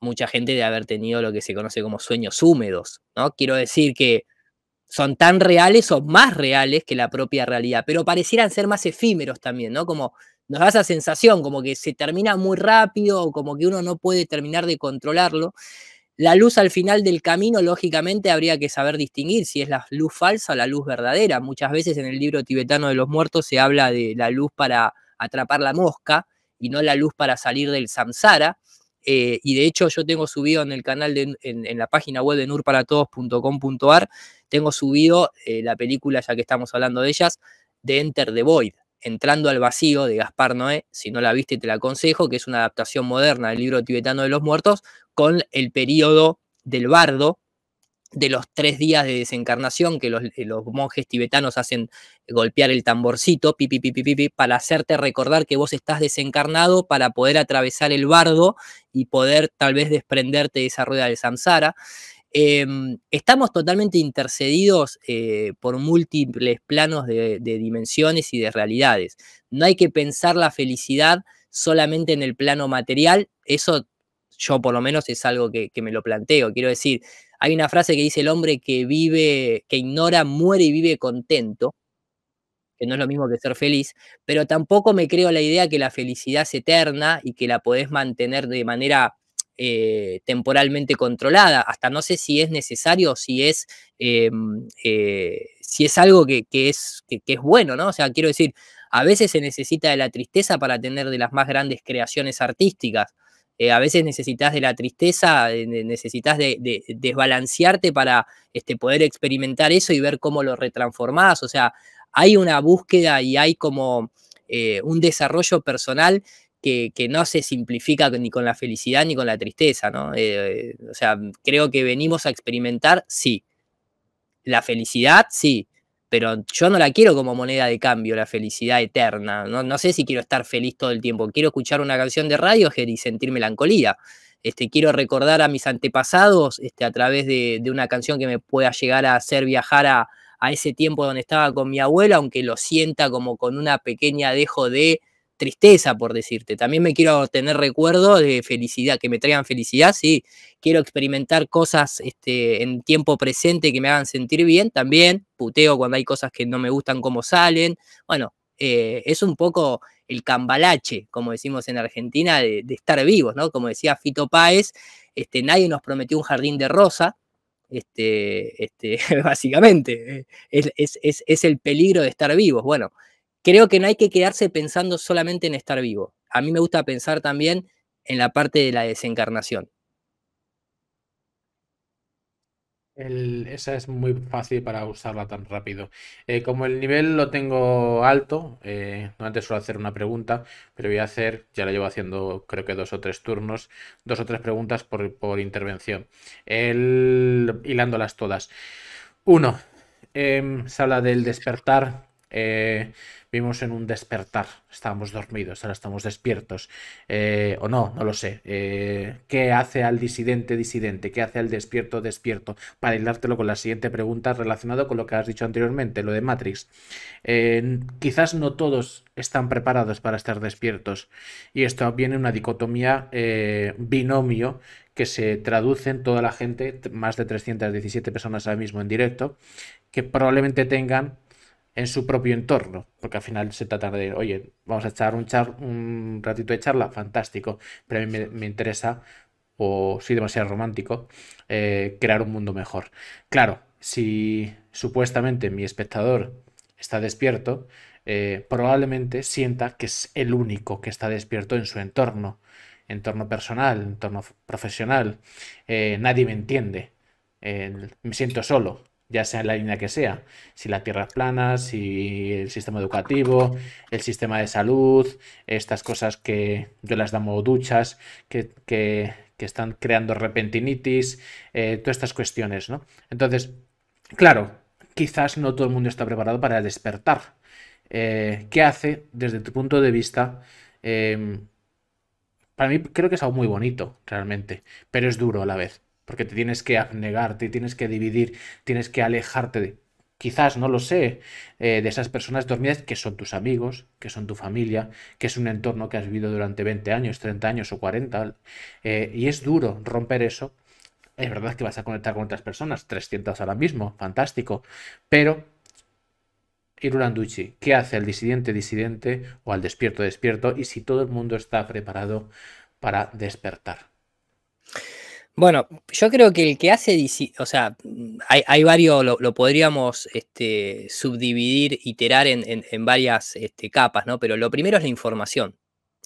mucha gente de haber tenido lo que se conoce como sueños húmedos, ¿no? Quiero decir que son tan reales o más reales que la propia realidad, pero parecieran ser más efímeros también, ¿no? Como nos da esa sensación, como que se termina muy rápido o como que uno no puede terminar de controlarlo. La luz al final del camino, lógicamente, habría que saber distinguir si es la luz falsa o la luz verdadera. Muchas veces en el libro tibetano de los muertos se habla de la luz para atrapar la mosca y no la luz para salir del samsara. Eh, y de hecho yo tengo subido en el canal, de, en, la página web de nurparatodos.com.ar, tengo subido eh, la película, ya que estamos hablando de ellas, de Enter the Void, Entrando al vacío de Gaspar Noé, si no la viste te la aconsejo, que es una adaptación moderna del libro tibetano de los muertos, con el periodo del bardo, de los tres días de desencarnación que los, eh, monjes tibetanos hacen golpear el tamborcito, pipi, pipi, para hacerte recordar que vos estás desencarnado para poder atravesar el bardo y poder tal vez desprenderte de esa rueda del samsara. Em, estamos totalmente intercedidos eh, por múltiples planos de, dimensiones y de realidades. No hay que pensar la felicidad solamente en el plano material, eso yo por lo menos es algo que, me lo planteo. Quiero decir, hay una frase que dice el hombre que vive, que ignora, muere y vive contento, que no es lo mismo que ser feliz, pero tampoco me creo la idea que la felicidad es eterna y que la podés mantener de manera eh, temporalmente controlada. Hasta no sé si es necesario si es, em, eh, si es algo que, es, que, es bueno, ¿no? O sea, quiero decir, a veces se necesita de la tristeza para tener de las más grandes creaciones artísticas. Eh, a veces necesitas de la tristeza, necesitas de, desbalancearte para este, poder experimentar eso y ver cómo lo retransformás. O sea, hay una búsqueda y hay como eh, un desarrollo personal que, no se simplifica ni con la felicidad ni con la tristeza, ¿no? Eh, o sea, creo que venimos a experimentar, sí. La felicidad, sí pero yo no la quiero como moneda de cambio, la felicidad eterna. No, sé si quiero estar feliz todo el tiempo. Quiero escuchar una canción de radio y sentir melancolía. Este, quiero recordar a mis antepasados este, a través de, una canción que me pueda llegar a hacer viajar a, a ese tiempo donde estaba con mi abuela, aunque lo sienta como con una pequeña dejo de tristeza, por decirte. También me quiero tener recuerdo de felicidad, que me traigan felicidad, sí. Quiero experimentar cosas este, en tiempo presente que me hagan sentir bien, también. Puteo cuando hay cosas que no me gustan cómo salen. Bueno, eh, es un poco el cambalache, como decimos en Argentina, de, estar vivos, ¿no? Como decía Fito Páez, este, nadie nos prometió un jardín de rosa, este, este, básicamente, es, es, el peligro de estar vivos. Bueno, creo que no hay que quedarse pensando solamente en estar vivo. A mí me gusta pensar también en la parte de la desencarnación. esa es muy fácil para usarla tan rápido. Eh, como el nivel lo tengo alto, eh, antes suelo hacer una pregunta, pero voy a hacer, ya la llevo haciendo creo que dos o tres turnos, dos o tres preguntas por, intervención, el, hilándolas todas. Uno, em, se habla del despertar Eh, vimos en un despertar, estábamos dormidos, ahora estamos despiertos, eh, o no, no lo sé. Eh, ¿Qué hace al disidente disidente? ¿Qué hace al despierto despierto? Para hilártelo con la siguiente pregunta relacionado con lo que has dicho anteriormente, lo de Matrix. quizás no todos están preparados para estar despiertos y esto viene una dicotomía binomio que se traduce en toda la gente, más de 317 personas ahora mismo en directo, que probablemente tengan en su propio entorno, porque al final se trata de, oye, vamos a echar un, char un ratito de charla, fantástico, pero a mí me, interesa, o soy demasiado romántico, eh, crear un mundo mejor. Claro, si supuestamente mi espectador está despierto, eh, probablemente sienta que es el único que está despierto en su entorno, entorno personal, entorno profesional. Eh, nadie me entiende, me siento solo ya sea en la línea que sea, si la tierra es plana, si el sistema educativo, el sistema de salud, estas cosas que yo las llamo duchas, que, que, están creando repentinitis, eh, todas estas cuestiones, ¿no? Entonces, claro, quizás no todo el mundo está preparado para despertar. Eh, ¿Qué hace desde tu punto de vista? Em, para mí creo que es algo muy bonito, realmente, pero es duro a la vez porque te tienes que abnegar, te tienes que dividir, tienes que alejarte quizás, no lo sé, eh, de esas personas dormidas que son tus amigos, que son tu familia, que es un entorno que has vivido durante 20 años, 30 años o 40. Eh, y es duro romper eso. Es verdad que vas a conectar con otras personas, 300 ahora mismo, fantástico. Pero, Irulanducci, ¿qué hace al disidente disidente o al despierto despierto? Y si todo el mundo está preparado para despertar. Bueno, yo creo que el que hace, o sea, hay, varios, lo, podríamos este, subdividir, iterar en, varias este, capas, ¿no? Pero lo primero es la información.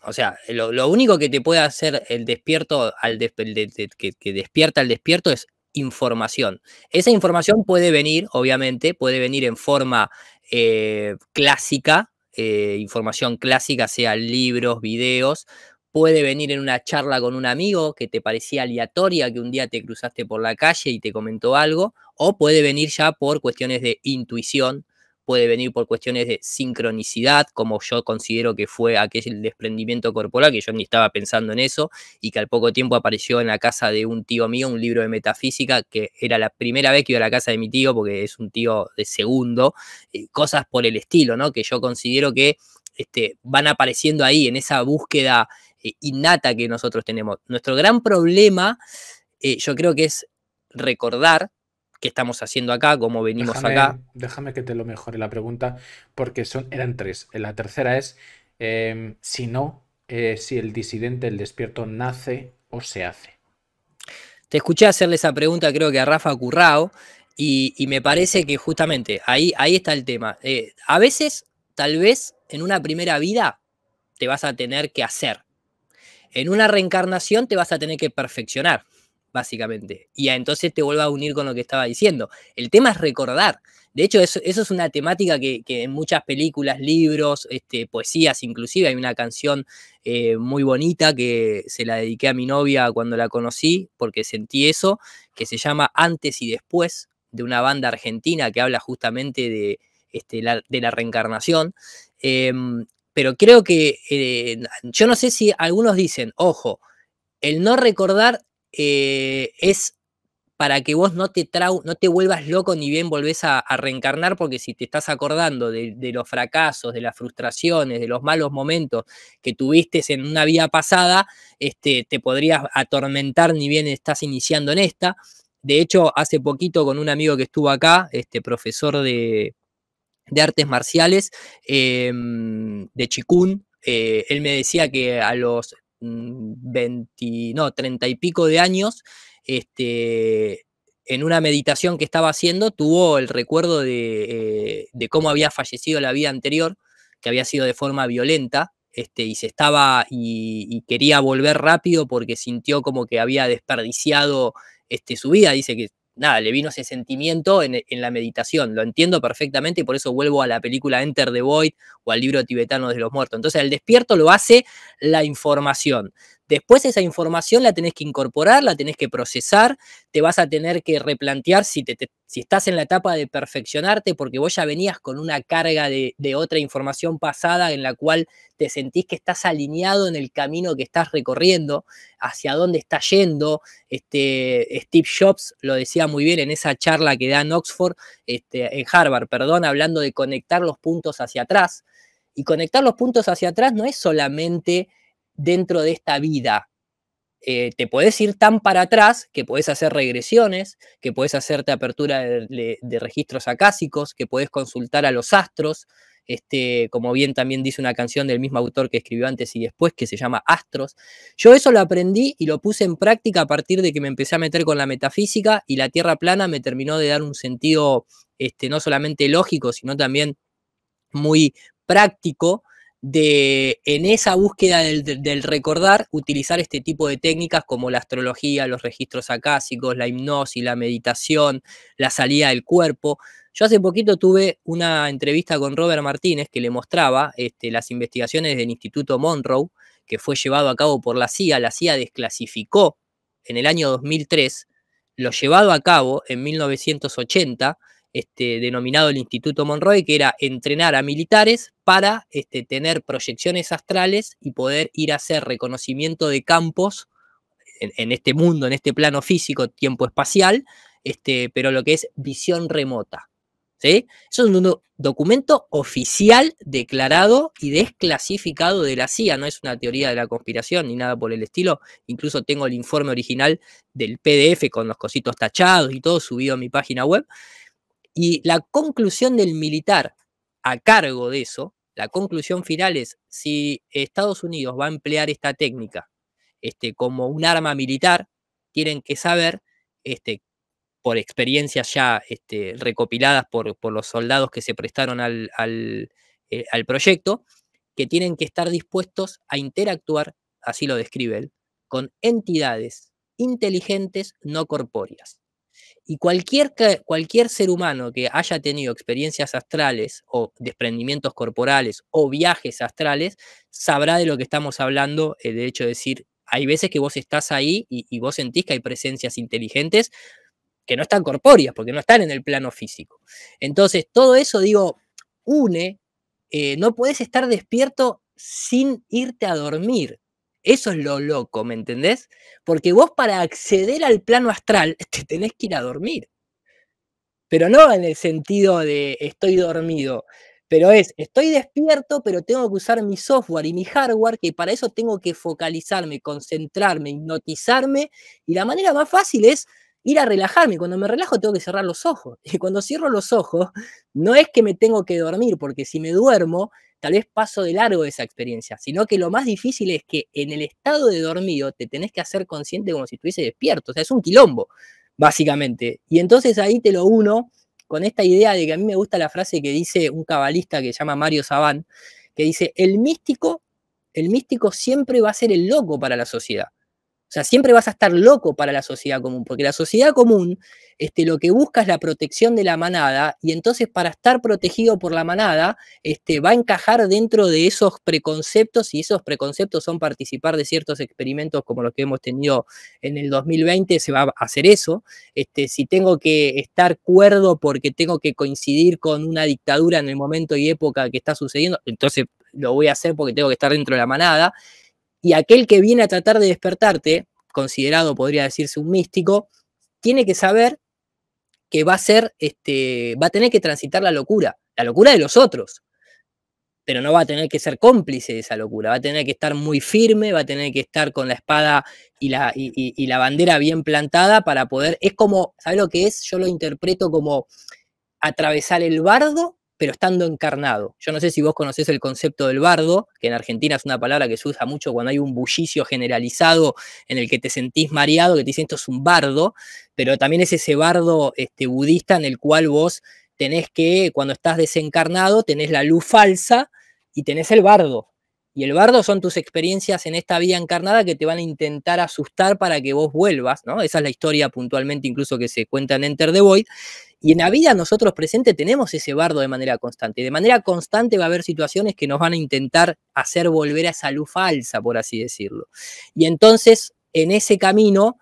O sea, lo, único que te puede hacer el despierto, al que, despierta el despierto es información. Esa información puede venir, obviamente, puede venir en forma eh, clásica, eh, información clásica, sea libros, videos, puede venir en una charla con un amigo que te parecía aleatoria, que un día te cruzaste por la calle y te comentó algo, o puede venir ya por cuestiones de intuición, puede venir por cuestiones de sincronicidad, como yo considero que fue aquel desprendimiento corporal, que yo ni estaba pensando en eso, y que al poco tiempo apareció en la casa de un tío mío, un libro de metafísica, que era la primera vez que iba a la casa de mi tío, porque es un tío de segundo, eh, cosas por el estilo, ¿no? Que yo considero que este, van apareciendo ahí en esa búsqueda eh, innata que nosotros tenemos. Nuestro gran problema, eh, yo creo que es recordar qué estamos haciendo acá, cómo venimos acá. Déjame que te lo mejore la pregunta, porque son, eran tres. La tercera es, em, si no, eh, si el disidente, el despierto, nace o se hace. Te escuché hacerle esa pregunta, creo que a Rafa Currao, y, me parece que justamente ahí, ahí está el tema. a veces, tal vez, en una primera vida, te vas a tener que hacer. En una reencarnación te vas a tener que perfeccionar, básicamente. Y entonces te vuelvo a unir con lo que estaba diciendo. El tema es recordar. De hecho, eso, es una temática que, en muchas películas, libros, este, poesías, inclusive hay una canción eh, muy bonita que se la dediqué a mi novia cuando la conocí, porque sentí eso, que se llama Antes y Después, de una banda argentina que habla justamente de, este, la, reencarnación. Em, pero creo que eh, yo no sé si algunos dicen, ojo, el no recordar eh, es para que vos no te, trau no te vuelvas loco ni bien volvés a, reencarnar, porque si te estás acordando de, los fracasos, de las frustraciones, de los malos momentos que tuviste en una vida pasada, este, te podrías atormentar ni bien estás iniciando en esta. De hecho, hace poquito con un amigo que estuvo acá, este profesor de, de artes marciales em, de Chikun. Eh, él me decía que a los 20, mm, no, 30 y pico de años, este, en una meditación que estaba haciendo, tuvo el recuerdo de, eh, cómo había fallecido la vida anterior, que había sido de forma violenta, este, y se estaba y, quería volver rápido porque sintió como que había desperdiciado este, su vida. Dice que nada, le vino ese sentimiento en, la meditación, lo entiendo perfectamente y por eso vuelvo a la película Enter the Void o al libro tibetano de los muertos. Entonces el despierto lo hace la información. Después esa información la tenés que incorporar, la tenés que procesar, te vas a tener que replantear si, si estás en la etapa de perfeccionarte porque vos ya venías con una carga de, otra información pasada en la cual te sentís que estás alineado en el camino que estás recorriendo, hacia dónde estás yendo. Este, Steve Jobs lo decía muy bien en esa charla que da en Oxford, este, en Harvard, perdón, hablando de conectar los puntos hacia atrás. Y conectar los puntos hacia atrás no es solamente dentro de esta vida. Eh, te puedes ir tan para atrás que puedes hacer regresiones, que puedes hacerte apertura de, registros acásicos, que puedes consultar a los astros, este, como bien también dice una canción del mismo autor que escribió antes y después, que se llama Astros. Yo eso lo aprendí y lo puse en práctica a partir de que me empecé a meter con la metafísica y la Tierra plana me terminó de dar un sentido este, no solamente lógico, sino también muy práctico de en esa búsqueda del, recordar utilizar este tipo de técnicas como la astrología, los registros acásicos, la hipnosis, la meditación, la salida del cuerpo. Yo hace poquito tuve una entrevista con Robert Martínez que le mostraba este, las investigaciones del Instituto Monroe que fue llevado a cabo por la CIA. La CIA desclasificó en el año 2003 lo llevado a cabo en 1980 este, denominado el Instituto Monroe, que era entrenar a militares para este, tener proyecciones astrales y poder ir a hacer reconocimiento de campos en, este mundo, en este plano físico, tiempo espacial, este, pero lo que es visión remota. ¿sí? Eso es un documento oficial, declarado y desclasificado de la CIA, no es una teoría de la conspiración ni nada por el estilo. Incluso tengo el informe original del PDF con los cositos tachados y todo subido a mi página web. Y la conclusión del militar a cargo de eso, la conclusión final es, si Estados Unidos va a emplear esta técnica este, como un arma militar, tienen que saber, este, por experiencias ya este, recopiladas por, los soldados que se prestaron al, eh, al proyecto, que tienen que estar dispuestos a interactuar, así lo describe él, con entidades inteligentes no corpóreas. Y cualquier, cualquier ser humano que haya tenido experiencias astrales o desprendimientos corporales o viajes astrales, sabrá de lo que estamos hablando, el de hecho de decir, hay veces que vos estás ahí y, vos sentís que hay presencias inteligentes que no están corpóreas, porque no están en el plano físico. Entonces, todo eso, digo, une, eh, no puedes estar despierto sin irte a dormir. Eso es lo loco, ¿me entendés? Porque vos para acceder al plano astral te tenés que ir a dormir. Pero no en el sentido de estoy dormido, pero es estoy despierto, pero tengo que usar mi software y mi hardware, que para eso tengo que focalizarme, concentrarme, hipnotizarme. Y la manera más fácil es ir a relajarme. Cuando me relajo tengo que cerrar los ojos. Y cuando cierro los ojos, no es que me tengo que dormir, porque si me duermo, tal vez paso de largo esa experiencia, sino que lo más difícil es que en el estado de dormido te tenés que hacer consciente como si estuviese despierto, o sea, es un quilombo, básicamente. Y entonces ahí te lo uno con esta idea de que a mí me gusta la frase que dice un cabalista que se llama Mario Sabán, que dice, el místico, el místico siempre va a ser el loco para la sociedad. O sea, siempre vas a estar loco para la sociedad común, porque la sociedad común este, lo que busca es la protección de la manada, y entonces para estar protegido por la manada, este, va a encajar dentro de esos preconceptos, y esos preconceptos son participar de ciertos experimentos como los que hemos tenido en el 2020, se va a hacer eso. Este, si tengo que estar cuerdo porque tengo que coincidir con una dictadura en el momento y época que está sucediendo, entonces lo voy a hacer porque tengo que estar dentro de la manada y aquel que viene a tratar de despertarte, considerado podría decirse un místico, tiene que saber que va a ser, este, va a tener que transitar la locura, la locura de los otros, pero no va a tener que ser cómplice de esa locura, va a tener que estar muy firme, va a tener que estar con la espada y la, y la bandera bien plantada para poder, es como, ¿sabes lo que es? Yo lo interpreto como atravesar el bardo pero estando encarnado. Yo no sé si vos conocés el concepto del bardo, que en Argentina es una palabra que se usa mucho cuando hay un bullicio generalizado en el que te sentís mareado, que te dicen esto es un bardo, pero también es ese bardo este, budista en el cual vos tenés que, cuando estás desencarnado, tenés la luz falsa y tenés el bardo. Y el bardo son tus experiencias en esta vida encarnada que te van a intentar asustar para que vos vuelvas, ¿no? Esa es la historia puntualmente incluso que se cuenta en Enter the Void. Y en la vida nosotros presentes tenemos ese bardo de manera constante. De manera constante va a haber situaciones que nos van a intentar hacer volver a esa luz falsa, por así decirlo. Y entonces, en ese camino,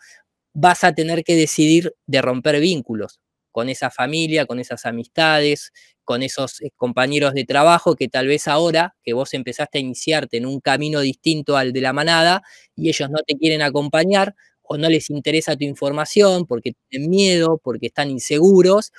vas a tener que decidir de romper vínculos con esa familia, con esas amistades, con esos eh, compañeros de trabajo que tal vez ahora que vos empezaste a iniciarte en un camino distinto al de la manada y ellos no te quieren acompañar o no les interesa tu información porque tienen miedo, porque están inseguros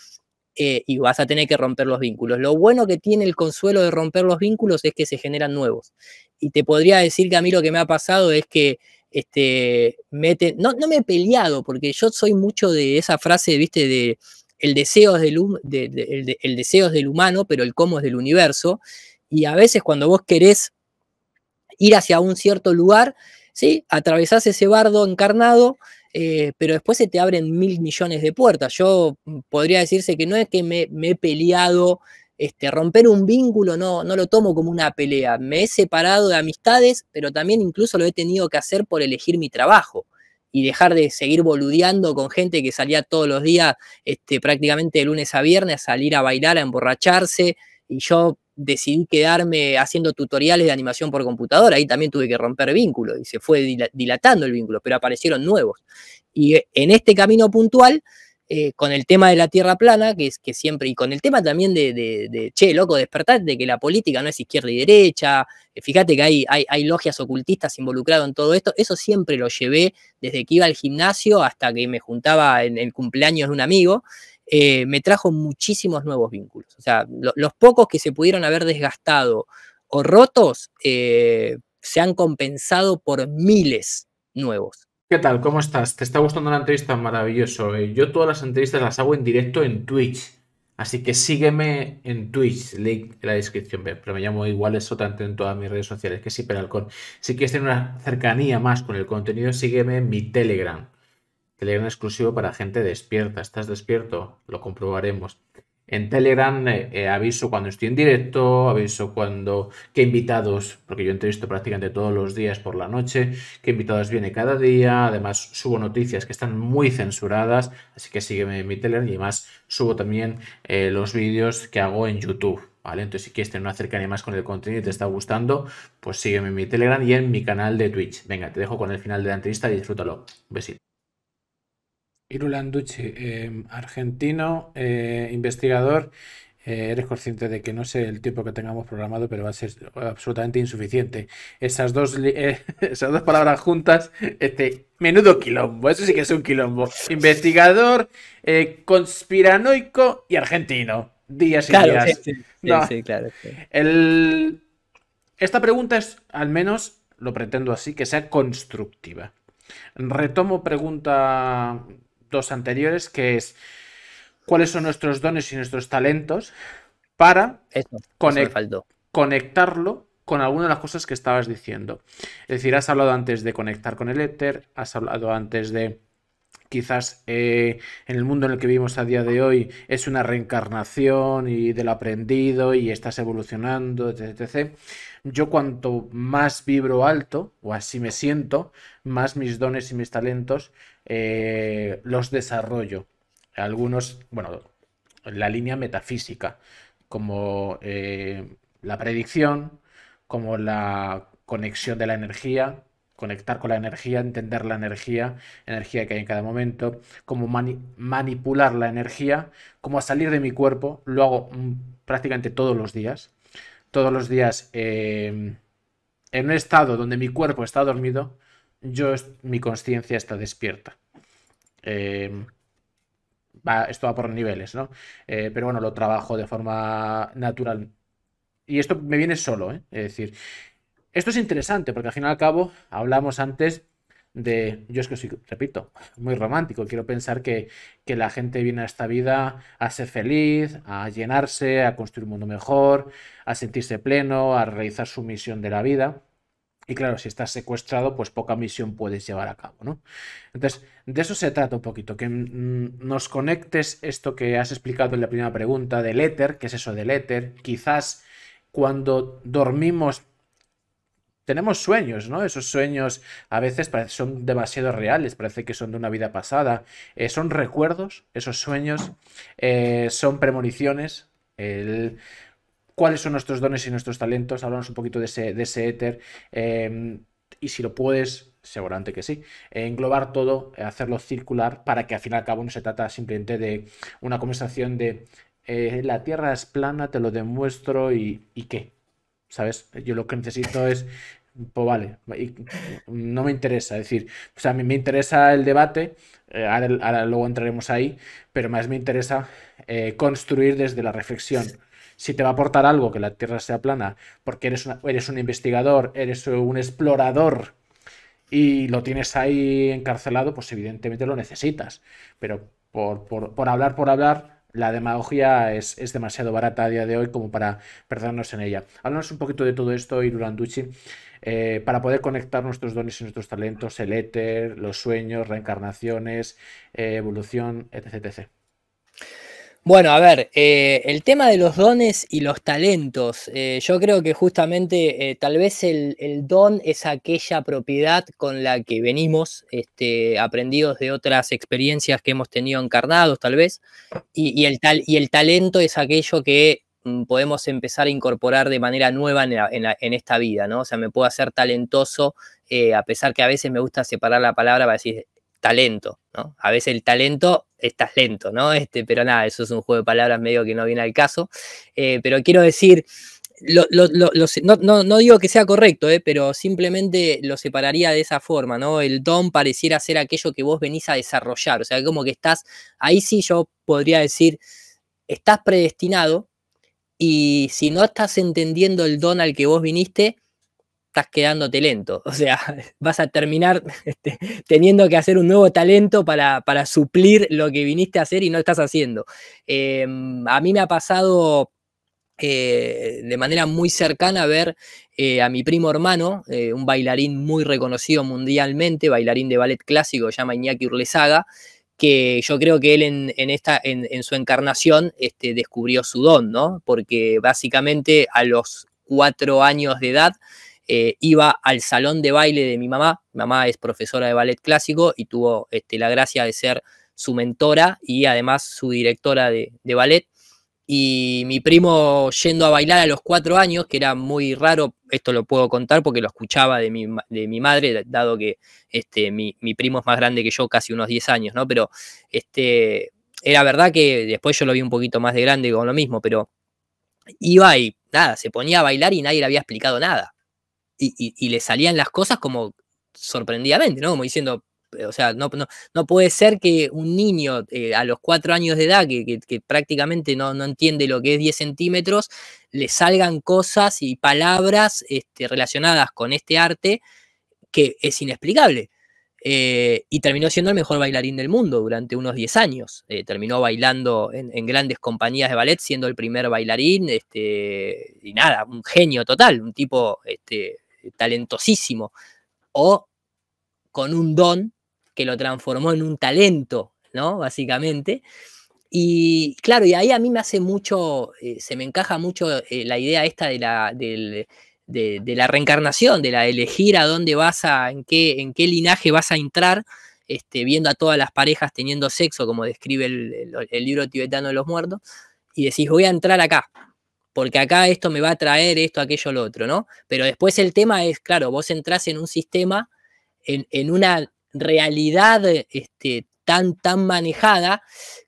eh, y vas a tener que romper los vínculos. Lo bueno que tiene el consuelo de romper los vínculos es que se generan nuevos. Y te podría decir que a mí lo que me ha pasado es que este, mete, no, no me he peleado, porque yo soy mucho de esa frase, viste, de el deseo, es del, el, deseo es del humano, pero el cómo es del universo. Y a veces cuando vos querés ir hacia un cierto lugar, ¿sí? atravesás ese bardo encarnado, eh, pero después se te abren mil millones de puertas. Yo mm, podría decirse que no es que me, he peleado este, romper un vínculo no, no lo tomo como una pelea. Me he separado de amistades, pero también incluso lo he tenido que hacer por elegir mi trabajo y dejar de seguir boludeando con gente que salía todos los días, este, prácticamente de lunes a viernes, a salir a bailar, a emborracharse. Y yo decidí quedarme haciendo tutoriales de animación por computadora. Ahí también tuve que romper vínculos y se fue dilatando el vínculo, pero aparecieron nuevos. Y en este camino puntual eh, con el tema de la tierra plana, que es que siempre, y con el tema también de, de, che, loco, despertar de que la política no es izquierda y derecha, eh, fíjate que hay, hay, logias ocultistas involucradas en todo esto, eso siempre lo llevé desde que iba al gimnasio hasta que me juntaba en el cumpleaños de un amigo, eh, me trajo muchísimos nuevos vínculos. O sea, los pocos que se pudieron haber desgastado o rotos, se han compensado por miles nuevos. ¿Qué tal? ¿Cómo estás? ¿Te está gustando la entrevista? Maravilloso. Eh, yo todas las entrevistas las hago en directo en Twitch. Así que sígueme en Twitch, link en la descripción. Pero me llamo igual eso tanto en todas mis redes sociales, que es Hiperalcón. Si quieres tener una cercanía más con el contenido, sígueme en mi Telegram. Telegram exclusivo para gente despierta. ¿Estás despierto? Lo comprobaremos. En Telegram eh, eh, aviso cuando estoy en directo, aviso cuando qué invitados, porque yo entrevisto prácticamente todos los días por la noche, qué invitados viene cada día, además subo noticias que están muy censuradas, así que sígueme en mi Telegram y además subo también eh, los vídeos que hago en YouTube. ¿Vale? Entonces, si quieres tener una cercanía más con el contenido y te está gustando, pues sígueme en mi Telegram y en mi canal de Twitch. Venga, te dejo con el final de la entrevista y disfrútalo. Un besito. Irulanducci, em, argentino, eh, investigador. Eh, eres consciente de que no sé el tiempo que tengamos programado, pero va a ser absolutamente insuficiente. Esas dos, eh, esas dos palabras juntas, este, menudo quilombo, eso sí que es un quilombo. Investigador, conspiranoico y argentino. Días y días. Sí, sí, claro. Esta pregunta es, al menos, lo pretendo así, que sea constructiva. Retomo pregunta dos anteriores, que es cuáles son nuestros dones y nuestros talentos para conectarlo con alguna de las cosas que estabas diciendo. Es decir, has hablado antes de conectar con el éter, has hablado antes de quizás eh, en el mundo en el que vivimos a día de hoy es una reencarnación y del aprendido y estás evolucionando, etc. Yo cuanto más vibro alto, o así me siento, más mis dones y mis talentos eh, los desarrollo. Algunos, bueno, la línea metafísica, como eh, la predicción, como la conexión de la energía, conectar con la energía, entender la energía, energía que hay en cada momento, como manipular la energía, como salir de mi cuerpo, lo hago mm, prácticamente todos los días. Todos los días eh, en un estado donde mi cuerpo está dormido, yo, mi conciencia está despierta. Em, esto va por niveles, ¿no? Eh, pero bueno, lo trabajo de forma natural. Y esto me viene solo, ¿eh? Es decir, esto es interesante porque al fin y al cabo hablamos antes de, yo es que soy, repito, muy romántico, quiero pensar que, que, la gente viene a esta vida a ser feliz, a llenarse, a construir un mundo mejor, a sentirse pleno, a realizar su misión de la vida. Y claro, si estás secuestrado, pues poca misión puedes llevar a cabo, ¿no? Entonces, de eso se trata un poquito, que nos conectes esto que has explicado en la primera pregunta del éter, que es eso del éter. Quizás cuando dormimos tenemos sueños, ¿no? Esos sueños a veces son demasiado reales, parece que son de una vida pasada. Eh, son recuerdos, esos sueños, eh, son premoniciones. ¿Cuáles son nuestros dones y nuestros talentos? Hablamos un poquito de ese, de ese éter. Em, y si lo puedes, seguramente que sí, englobar todo, hacerlo circular para que al fin y al cabo no se trata simplemente de una conversación de eh, la Tierra es plana, te lo demuestro y, qué. ¿Sabes? Yo lo que necesito es pues vale, no me interesa, es decir, o sea, a mí me interesa el debate, eh, ahora, luego entraremos ahí, pero más me interesa eh, construir desde la reflexión. Si te va a aportar algo que la Tierra sea plana, porque eres, eres un investigador, eres un explorador y lo tienes ahí encarcelado, pues evidentemente lo necesitas. Pero por, por hablar, por hablar, la demagogia es, demasiado barata a día de hoy como para perdernos en ella. Háblanos un poquito de todo esto, Irulanducci, eh, para poder conectar nuestros dones y nuestros talentos, el éter, los sueños, reencarnaciones, eh, evolución, etc, etc. Bueno, a ver, eh, el tema de los dones y los talentos, eh, yo creo que justamente eh, tal vez el, don es aquella propiedad con la que venimos este, aprendidos de otras experiencias que hemos tenido encarnados, tal vez, y, el, tal, y el talento es aquello que mm, podemos empezar a incorporar de manera nueva en, esta vida, ¿no? O sea, me puedo hacer talentoso, a pesar que a veces me gusta separar la palabra para decir talento, ¿no? A veces el talento estás lento, ¿no? Este, pero nada, eso es un juego de palabras medio que no viene al caso. Eh, pero quiero decir, no, digo que sea correcto, eh, pero simplemente lo separaría de esa forma, ¿no? El don pareciera ser aquello que vos venís a desarrollar, o sea, como que estás, ahí sí yo podría decir, estás predestinado y si no estás entendiendo el don al que vos viniste, quedándote lento. O sea, vas a terminar este, teniendo que hacer un nuevo talento para, suplir lo que viniste a hacer y no estás haciendo. Em, a mí me ha pasado eh, de manera muy cercana ver eh, a mi primo hermano, eh, un bailarín muy reconocido mundialmente, bailarín de ballet clásico, se llama Iñaki Urlesaga, que yo creo que él en, su encarnación este, descubrió su don, ¿no? Porque básicamente a los cuatro años de edad eh, iba al salón de baile de mi mamá. Mi mamá es profesora de ballet clásico y tuvo este, la gracia de ser su mentora y además su directora de, ballet. Y mi primo yendo a bailar a los cuatro años, que era muy raro, esto lo puedo contar porque lo escuchaba de mi, madre, dado que este, mi, primo es más grande que yo, casi unos 10 años, ¿no? Pero este, era verdad que después yo lo vi un poquito más de grande con lo mismo, pero iba y nada, se ponía a bailar y nadie le había explicado nada y, le salían las cosas como sorprendidamente, ¿no? Como diciendo, eh, o sea, no, no, puede ser que un niño eh, a los cuatro años de edad, que, prácticamente no, no, entiende lo que es 10 centímetros, le salgan cosas y palabras este, relacionadas con este arte que es inexplicable. Eh, y terminó siendo el mejor bailarín del mundo durante unos 10 años. terminó bailando en, en, grandes compañías de ballet, siendo el primer bailarín, este, y nada, un genio total, un tipo este, talentosísimo, o con un don que lo transformó en un talento, ¿no? Básicamente. Y claro, y ahí a mí me hace mucho, eh, se me encaja mucho eh, la idea esta de la, de, la reencarnación, de la elegir a dónde vas a, en qué, en qué linaje vas a entrar, este, viendo a todas las parejas teniendo sexo, como describe el, el libro tibetano de los muertos, y decís, voy a entrar acá, porque acá esto me va a traer esto, aquello, lo otro, ¿no? Pero después el tema es, claro, vos entrás en un sistema, en, una realidad este, tan, tan manejada,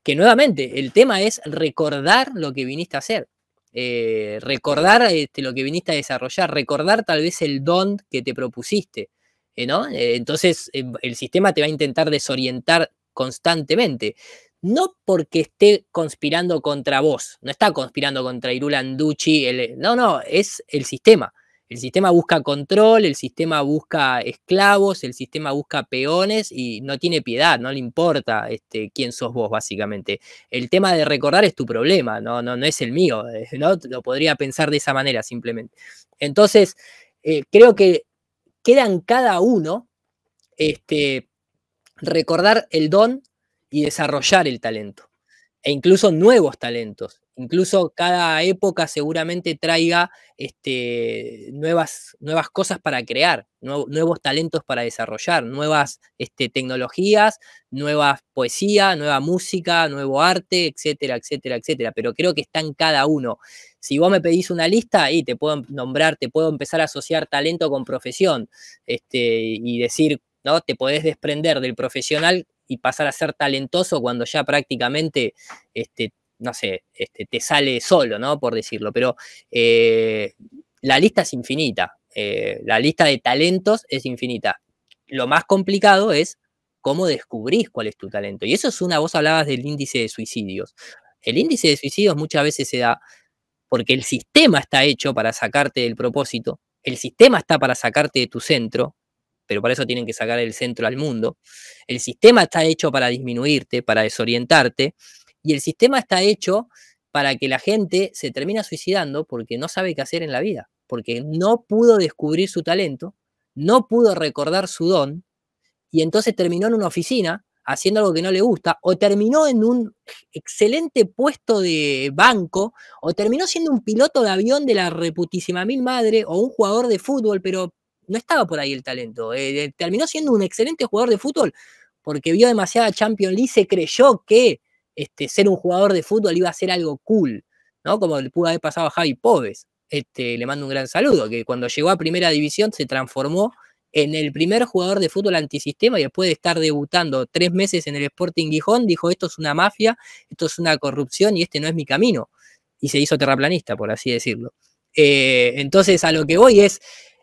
que nuevamente el tema es recordar lo que viniste a hacer. Eh, recordar este, lo que viniste a desarrollar, recordar tal vez el don que te propusiste, eh, ¿no? Eh, entonces el sistema te va a intentar desorientar constantemente no porque esté conspirando contra vos, no está conspirando contra Irula no, no, es el sistema. El sistema busca control, el sistema busca esclavos, el sistema busca peones y no tiene piedad, no le importa este, quién sos vos, básicamente. El tema de recordar es tu problema, no, no, no es el mío, ¿no? Lo podría pensar de esa manera simplemente. Entonces, eh, creo que queda en cada uno este, recordar el don y desarrollar el talento. E incluso nuevos talentos. Incluso cada época seguramente traiga este, nuevas, nuevas cosas para crear, nuevos talentos para desarrollar, nuevas este, tecnologías, nueva poesía, nueva música, nuevo arte, etcétera, etcétera, etcétera. Pero creo que está en cada uno. Si vos me pedís una lista, ahí te puedo nombrar, te puedo empezar a asociar talento con profesión este, y decir, ¿no? Te podés desprender del profesional y pasar a ser talentoso cuando ya prácticamente este, no sé, este, te sale solo, ¿no? Por decirlo, pero eh, la lista es infinita, eh, la lista de talentos es infinita. Lo más complicado es cómo descubrís cuál es tu talento. Y eso es una, vos hablabas del índice de suicidios. El índice de suicidios muchas veces se da porque el sistema está hecho para sacarte del propósito, el sistema está para sacarte de tu centro, pero para eso tienen que sacar el centro al mundo. El sistema está hecho para disminuirte, para desorientarte, y el sistema está hecho para que la gente se termine suicidando porque no sabe qué hacer en la vida, porque no pudo descubrir su talento, no pudo recordar su don, y entonces terminó en una oficina haciendo algo que no le gusta, o terminó en un excelente puesto de banco, o terminó siendo un piloto de avión de la reputísima mil madre, o un jugador de fútbol, pero no estaba por ahí el talento. Eh, terminó siendo un excelente jugador de fútbol porque vio demasiada Champions League, se creyó que este, ser un jugador de fútbol iba a ser algo cool, ¿no? Como le pudo haber pasado a Javi Pobes. Este, le mando un gran saludo, que cuando llegó a primera división se transformó en el primer jugador de fútbol antisistema y después de estar debutando tres meses en el Sporting Gijón, dijo esto es una mafia, esto es una corrupción y este no es mi camino. Y se hizo terraplanista, por así decirlo. Eh, entonces a lo que voy es,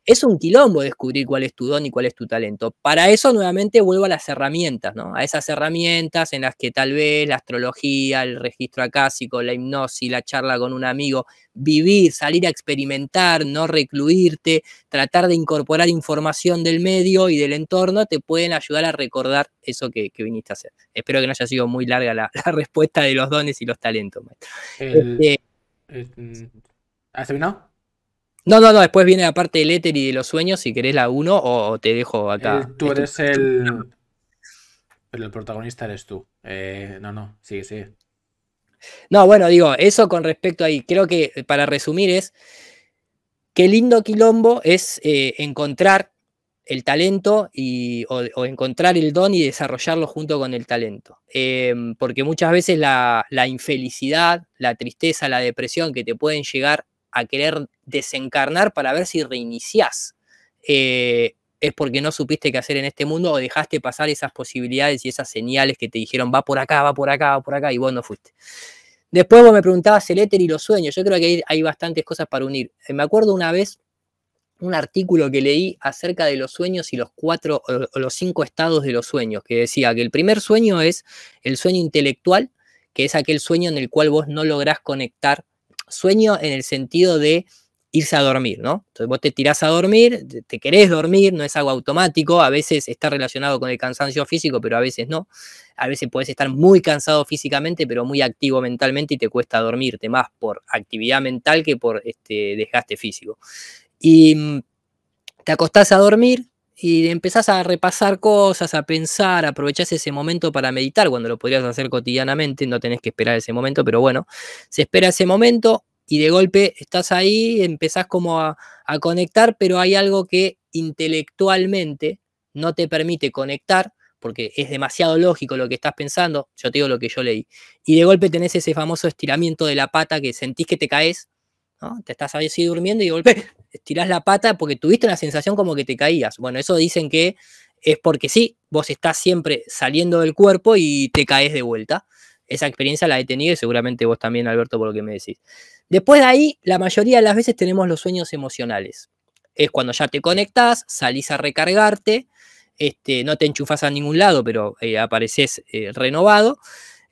es un quilombo descubrir cuál es tu don y cuál es tu talento. Para eso nuevamente vuelvo a las herramientas, ¿no? A esas herramientas en las que tal vez la astrología, el registro acásico, la hipnosis, la charla con un amigo, vivir, salir a experimentar, no recluirte, tratar de incorporar información del medio y del entorno, te pueden ayudar a recordar eso que, viniste a hacer. Espero que no haya sido muy larga la, respuesta de los dones y los talentos. Este mm, ¿Has terminado? No, no, no, después viene la parte del éter y de los sueños, si querés la uno o te dejo acá. Eh, tú eres el... Pero el protagonista eres tú. Eh, no, no, sigue, sigue. No, bueno, digo, eso con respecto ahí, creo que eh, para resumir es, qué lindo quilombo es encontrar el talento y, o, encontrar el don y desarrollarlo junto con el talento. Em, porque muchas veces la, la, infelicidad, la tristeza, la depresión que te pueden llegar a querer desencarnar para ver si reiniciás, eh, es porque no supiste qué hacer en este mundo o dejaste pasar esas posibilidades y esas señales que te dijeron va por acá, va por acá, va por acá y vos no fuiste. Después vos me preguntabas el éter y los sueños. Yo creo que hay, bastantes cosas para unir. Eh, me acuerdo una vez un artículo que leí acerca de los sueños y los cuatro o los cinco estados de los sueños, que decía que el primer sueño es el sueño intelectual, que es aquel sueño en el cual vos no lográs conectar Sueño en el sentido de irse a dormir, ¿no? Entonces vos te tirás a dormir, te querés dormir, no es algo automático, a veces está relacionado con el cansancio físico, pero a veces no. A veces puedes estar muy cansado físicamente, pero muy activo mentalmente y te cuesta dormirte más por actividad mental que por este desgaste físico. Y mm, te acostás a dormir y empezás a repasar cosas, a pensar, aprovechás ese momento para meditar, cuando lo podrías hacer cotidianamente, no tenés que esperar ese momento, pero bueno, se espera ese momento y de golpe estás ahí, empezás como a, conectar, pero hay algo que intelectualmente no te permite conectar, porque es demasiado lógico lo que estás pensando, yo te digo lo que yo leí, y de golpe tenés ese famoso estiramiento de la pata que sentís que te caes, ¿no? te estás así durmiendo y de golpe estirás la pata porque tuviste una sensación como que te caías. Bueno, eso dicen que es porque sí, vos estás siempre saliendo del cuerpo y te caes de vuelta. Esa experiencia la he tenido y seguramente vos también, Alberto, por lo que me decís. Después de ahí, la mayoría de las veces tenemos los sueños emocionales. Es cuando ya te conectás, salís a recargarte, este, no te enchufas a ningún lado, pero eh, apareces eh, renovado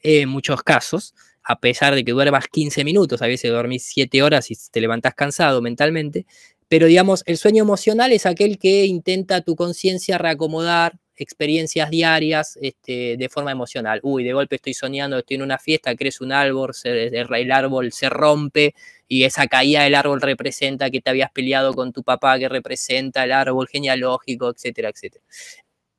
en muchos casos a pesar de que duermas 15 minutos, a veces dormís 7 horas y te levantás cansado mentalmente, pero digamos, el sueño emocional es aquel que intenta tu conciencia reacomodar experiencias diarias este, de forma emocional. Uy, de golpe estoy soñando, estoy en una fiesta, crece un árbol, el árbol se rompe y esa caída del árbol representa que te habías peleado con tu papá, que representa el árbol genealógico, etcétera, etcétera.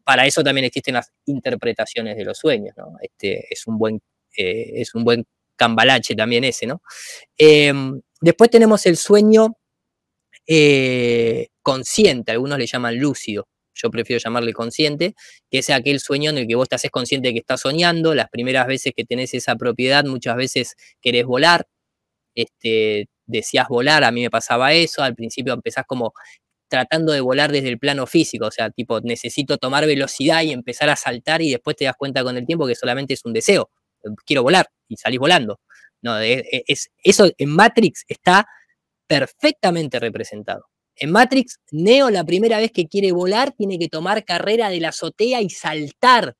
Para eso también existen las interpretaciones de los sueños, ¿no? Este, es un buen, eh, es un buen cambalache también ese, ¿no? Em, después tenemos el sueño eh, consciente, algunos le llaman lúcido, yo prefiero llamarle consciente, que es aquel sueño en el que vos te haces consciente de que estás soñando, las primeras veces que tenés esa propiedad, muchas veces querés volar, este, decías volar, a mí me pasaba eso, al principio empezás como tratando de volar desde el plano físico, o sea, tipo, necesito tomar velocidad y empezar a saltar y después te das cuenta con el tiempo que solamente es un deseo, quiero volar y salís volando. No, es, eso en Matrix está perfectamente representado. En Matrix, Neo la primera vez que quiere volar tiene que tomar carrera de la azotea y saltar.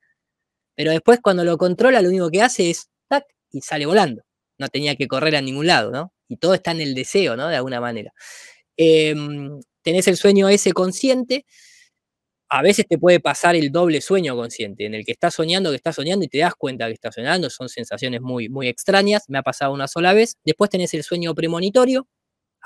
Pero después cuando lo controla lo único que hace es tac y sale volando. No tenía que correr a ningún lado, ¿no? Y todo está en el deseo, ¿no? De alguna manera. Em, tenés el sueño ese consciente. A veces te puede pasar el doble sueño consciente, en el que estás soñando, que estás soñando y te das cuenta que estás soñando. Son sensaciones muy, muy extrañas. Me ha pasado una sola vez. Después tenés el sueño premonitorio,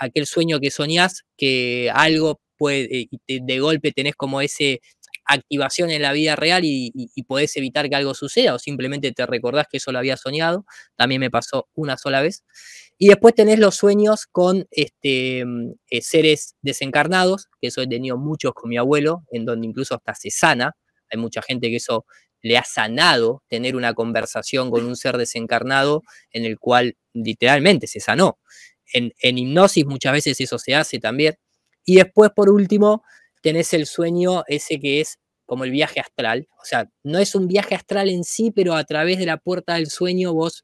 aquel sueño que soñás, que algo puede, y de golpe tenés como ese activación en la vida real y, podés evitar que algo suceda o simplemente te recordás que eso lo había soñado. También me pasó una sola vez. Y después tenés los sueños con este, mm, eh, seres desencarnados, que eso he tenido muchos con mi abuelo, en donde incluso hasta se sana. Hay mucha gente que eso le ha sanado tener una conversación con un ser desencarnado en el cual literalmente se sanó en, hipnosis muchas veces eso se hace también. Y después, por último, tenés el sueño ese que es como el viaje astral. O sea, no es un viaje astral en sí, pero a través de la puerta del sueño vos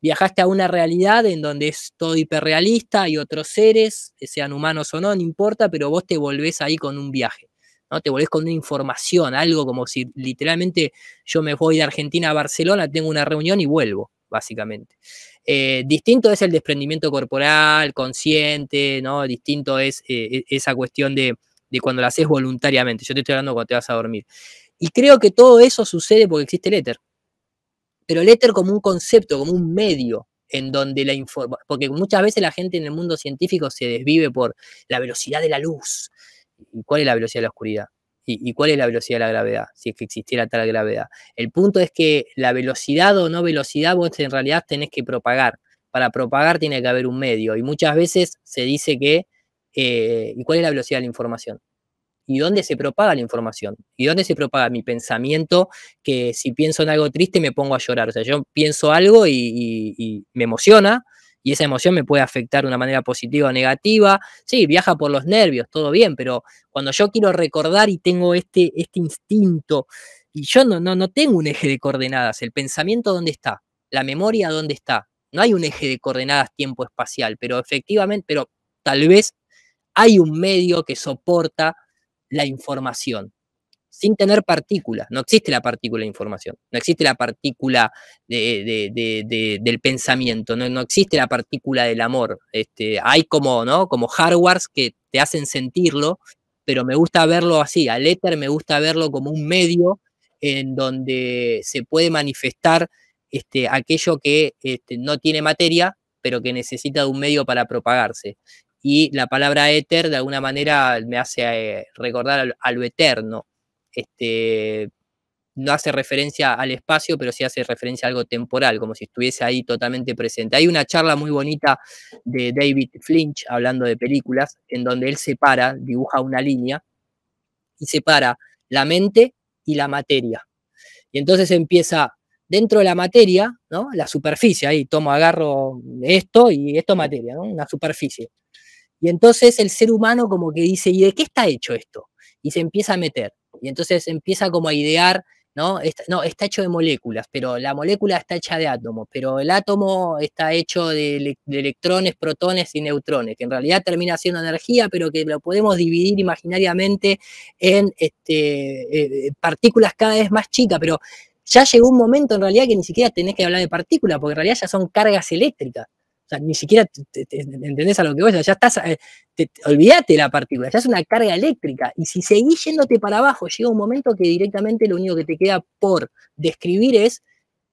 viajaste a una realidad en donde es todo hiperrealista, y otros seres, sean humanos o no, no importa, pero vos te volvés ahí con un viaje. ¿no? Te volvés con una información, algo como si literalmente yo me voy de Argentina a Barcelona, tengo una reunión y vuelvo, básicamente. Eh, distinto es el desprendimiento corporal, consciente, ¿no? Distinto es eh, e, esa cuestión de, cuando lo haces voluntariamente. Yo te estoy hablando cuando te vas a dormir. Y creo que todo eso sucede porque existe el éter. Pero el éter como un concepto, como un medio en donde la información, porque muchas veces la gente en el mundo científico se desvive por la velocidad de la luz. ¿Y cuál es la velocidad de la oscuridad? ¿Y, cuál es la velocidad de la gravedad? Si es que existiera tal gravedad. El punto es que la velocidad o no velocidad vos en realidad tenés que propagar. Para propagar tiene que haber un medio. Y muchas veces se dice que, eh, ¿y cuál es la velocidad de la información? ¿Y dónde se propaga la información? ¿Y dónde se propaga mi pensamiento? Que si pienso en algo triste me pongo a llorar. O sea, yo pienso algo y me emociona, y esa emoción me puede afectar de una manera positiva o negativa. Sí, viaja por los nervios, todo bien, pero cuando yo quiero recordar y tengo este, este instinto, y yo no, no, no tengo un eje de coordenadas, el pensamiento dónde está, la memoria dónde está. No hay un eje de coordenadas tiempo-espacial, pero efectivamente, pero tal vez hay un medio que soporta la información sin tener partículas. No existe la partícula de información, no existe la partícula del pensamiento, no, existe la partícula del amor. Este, hay como, ¿no? como hardwares que te hacen sentirlo, pero me gusta verlo así. Al éter me gusta verlo como un medio en donde se puede manifestar este, aquello que este, no tiene materia, pero que necesita de un medio para propagarse. Y la palabra éter de alguna manera me hace eh, recordar a lo eterno este, no hace referencia al espacio, pero sí hace referencia a algo temporal, como si estuviese ahí totalmente presente. Hay una charla muy bonita de David Flinch hablando de películas, en donde él separa, dibuja una línea y separa la mente y la materia. Y entonces empieza dentro de la materia, ¿no? La superficie, ahí tomo, agarro esto y esto materia, ¿no? Una superficie. Y entonces el ser humano como que dice, ¿y de qué está hecho esto? Y se empieza a meter. Y entonces empieza como a idear, ¿no? Está, no, está hecho de moléculas, pero la molécula está hecha de átomos, pero el átomo está hecho de, electrones, protones y neutrones, que en realidad termina siendo energía, pero que lo podemos dividir imaginariamente en este, eh, partículas cada vez más chicas, pero ya llegó un momento en realidad que ni siquiera tenés que hablar de partículas, porque en realidad ya son cargas eléctricas. O sea, ni siquiera entendés a lo que voy, ya estás, eh, olvídate la partícula, ya es una carga eléctrica. Y si seguís yéndote para abajo, llega un momento que directamente lo único que te queda por describir es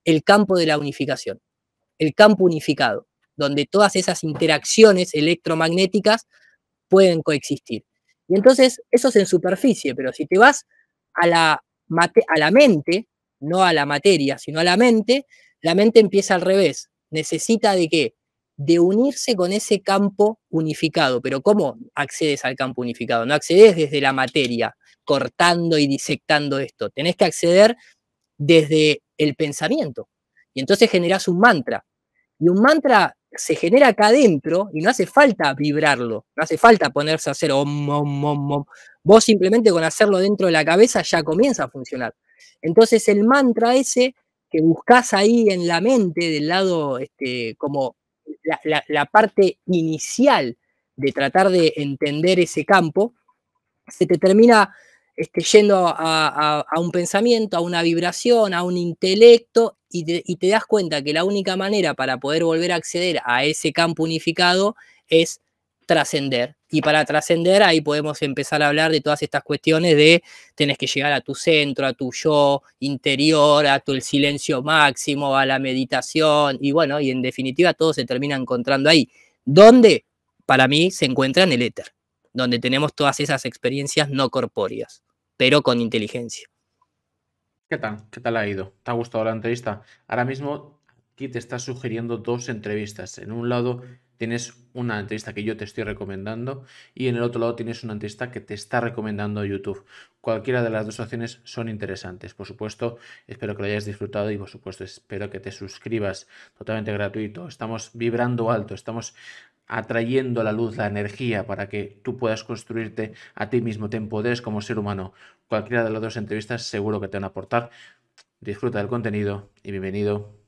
el campo de la unificación, el campo unificado, donde todas esas interacciones electromagnéticas pueden coexistir. Y entonces, eso es en superficie, pero si te vas a la, a la mente, no a la materia, sino a la mente, la mente empieza al revés necesita de qué? De unirse con ese campo unificado. Pero ¿cómo accedes al campo unificado? No accedes desde la materia, cortando y disectando esto. Tenés que acceder desde el pensamiento. Y entonces generás un mantra. Y un mantra se genera acá adentro y no hace falta vibrarlo, no hace falta ponerse a hacer om, om, om, om. Vos simplemente con hacerlo dentro de la cabeza ya comienza a funcionar. Entonces el mantra ese que buscas ahí en la mente, del lado este, como la, parte inicial de tratar de entender ese campo, se te termina este, yendo a, un pensamiento, a una vibración, a un intelecto, y te, das cuenta que la única manera para poder volver a acceder a ese campo unificado es trascender. Y para trascender ahí podemos empezar a hablar de todas estas cuestiones de tenés que llegar a tu centro, a tu yo interior, a tu el silencio máximo, a la meditación y bueno, y en definitiva todo se termina encontrando ahí. ¿Dónde? Para mí se encuentra en el éter, donde tenemos todas esas experiencias no corpóreas, pero con inteligencia. ¿Qué tal? ¿Qué tal ha ido? ¿Te ha gustado la entrevista? Ahora mismo aquí te está sugiriendo dos entrevistas. En un lado tienes una entrevista que yo te estoy recomendando y en el otro lado tienes una entrevista que te está recomendando YouTube. Cualquiera de las dos opciones son interesantes. Por supuesto, espero que lo hayas disfrutado y por supuesto espero que te suscribas totalmente gratuito. Estamos vibrando alto, estamos atrayendo la luz, la energía para que tú puedas construirte a ti mismo, te empoderes como ser humano. Cualquiera de las dos entrevistas seguro que te van a aportar. Disfruta del contenido y bienvenido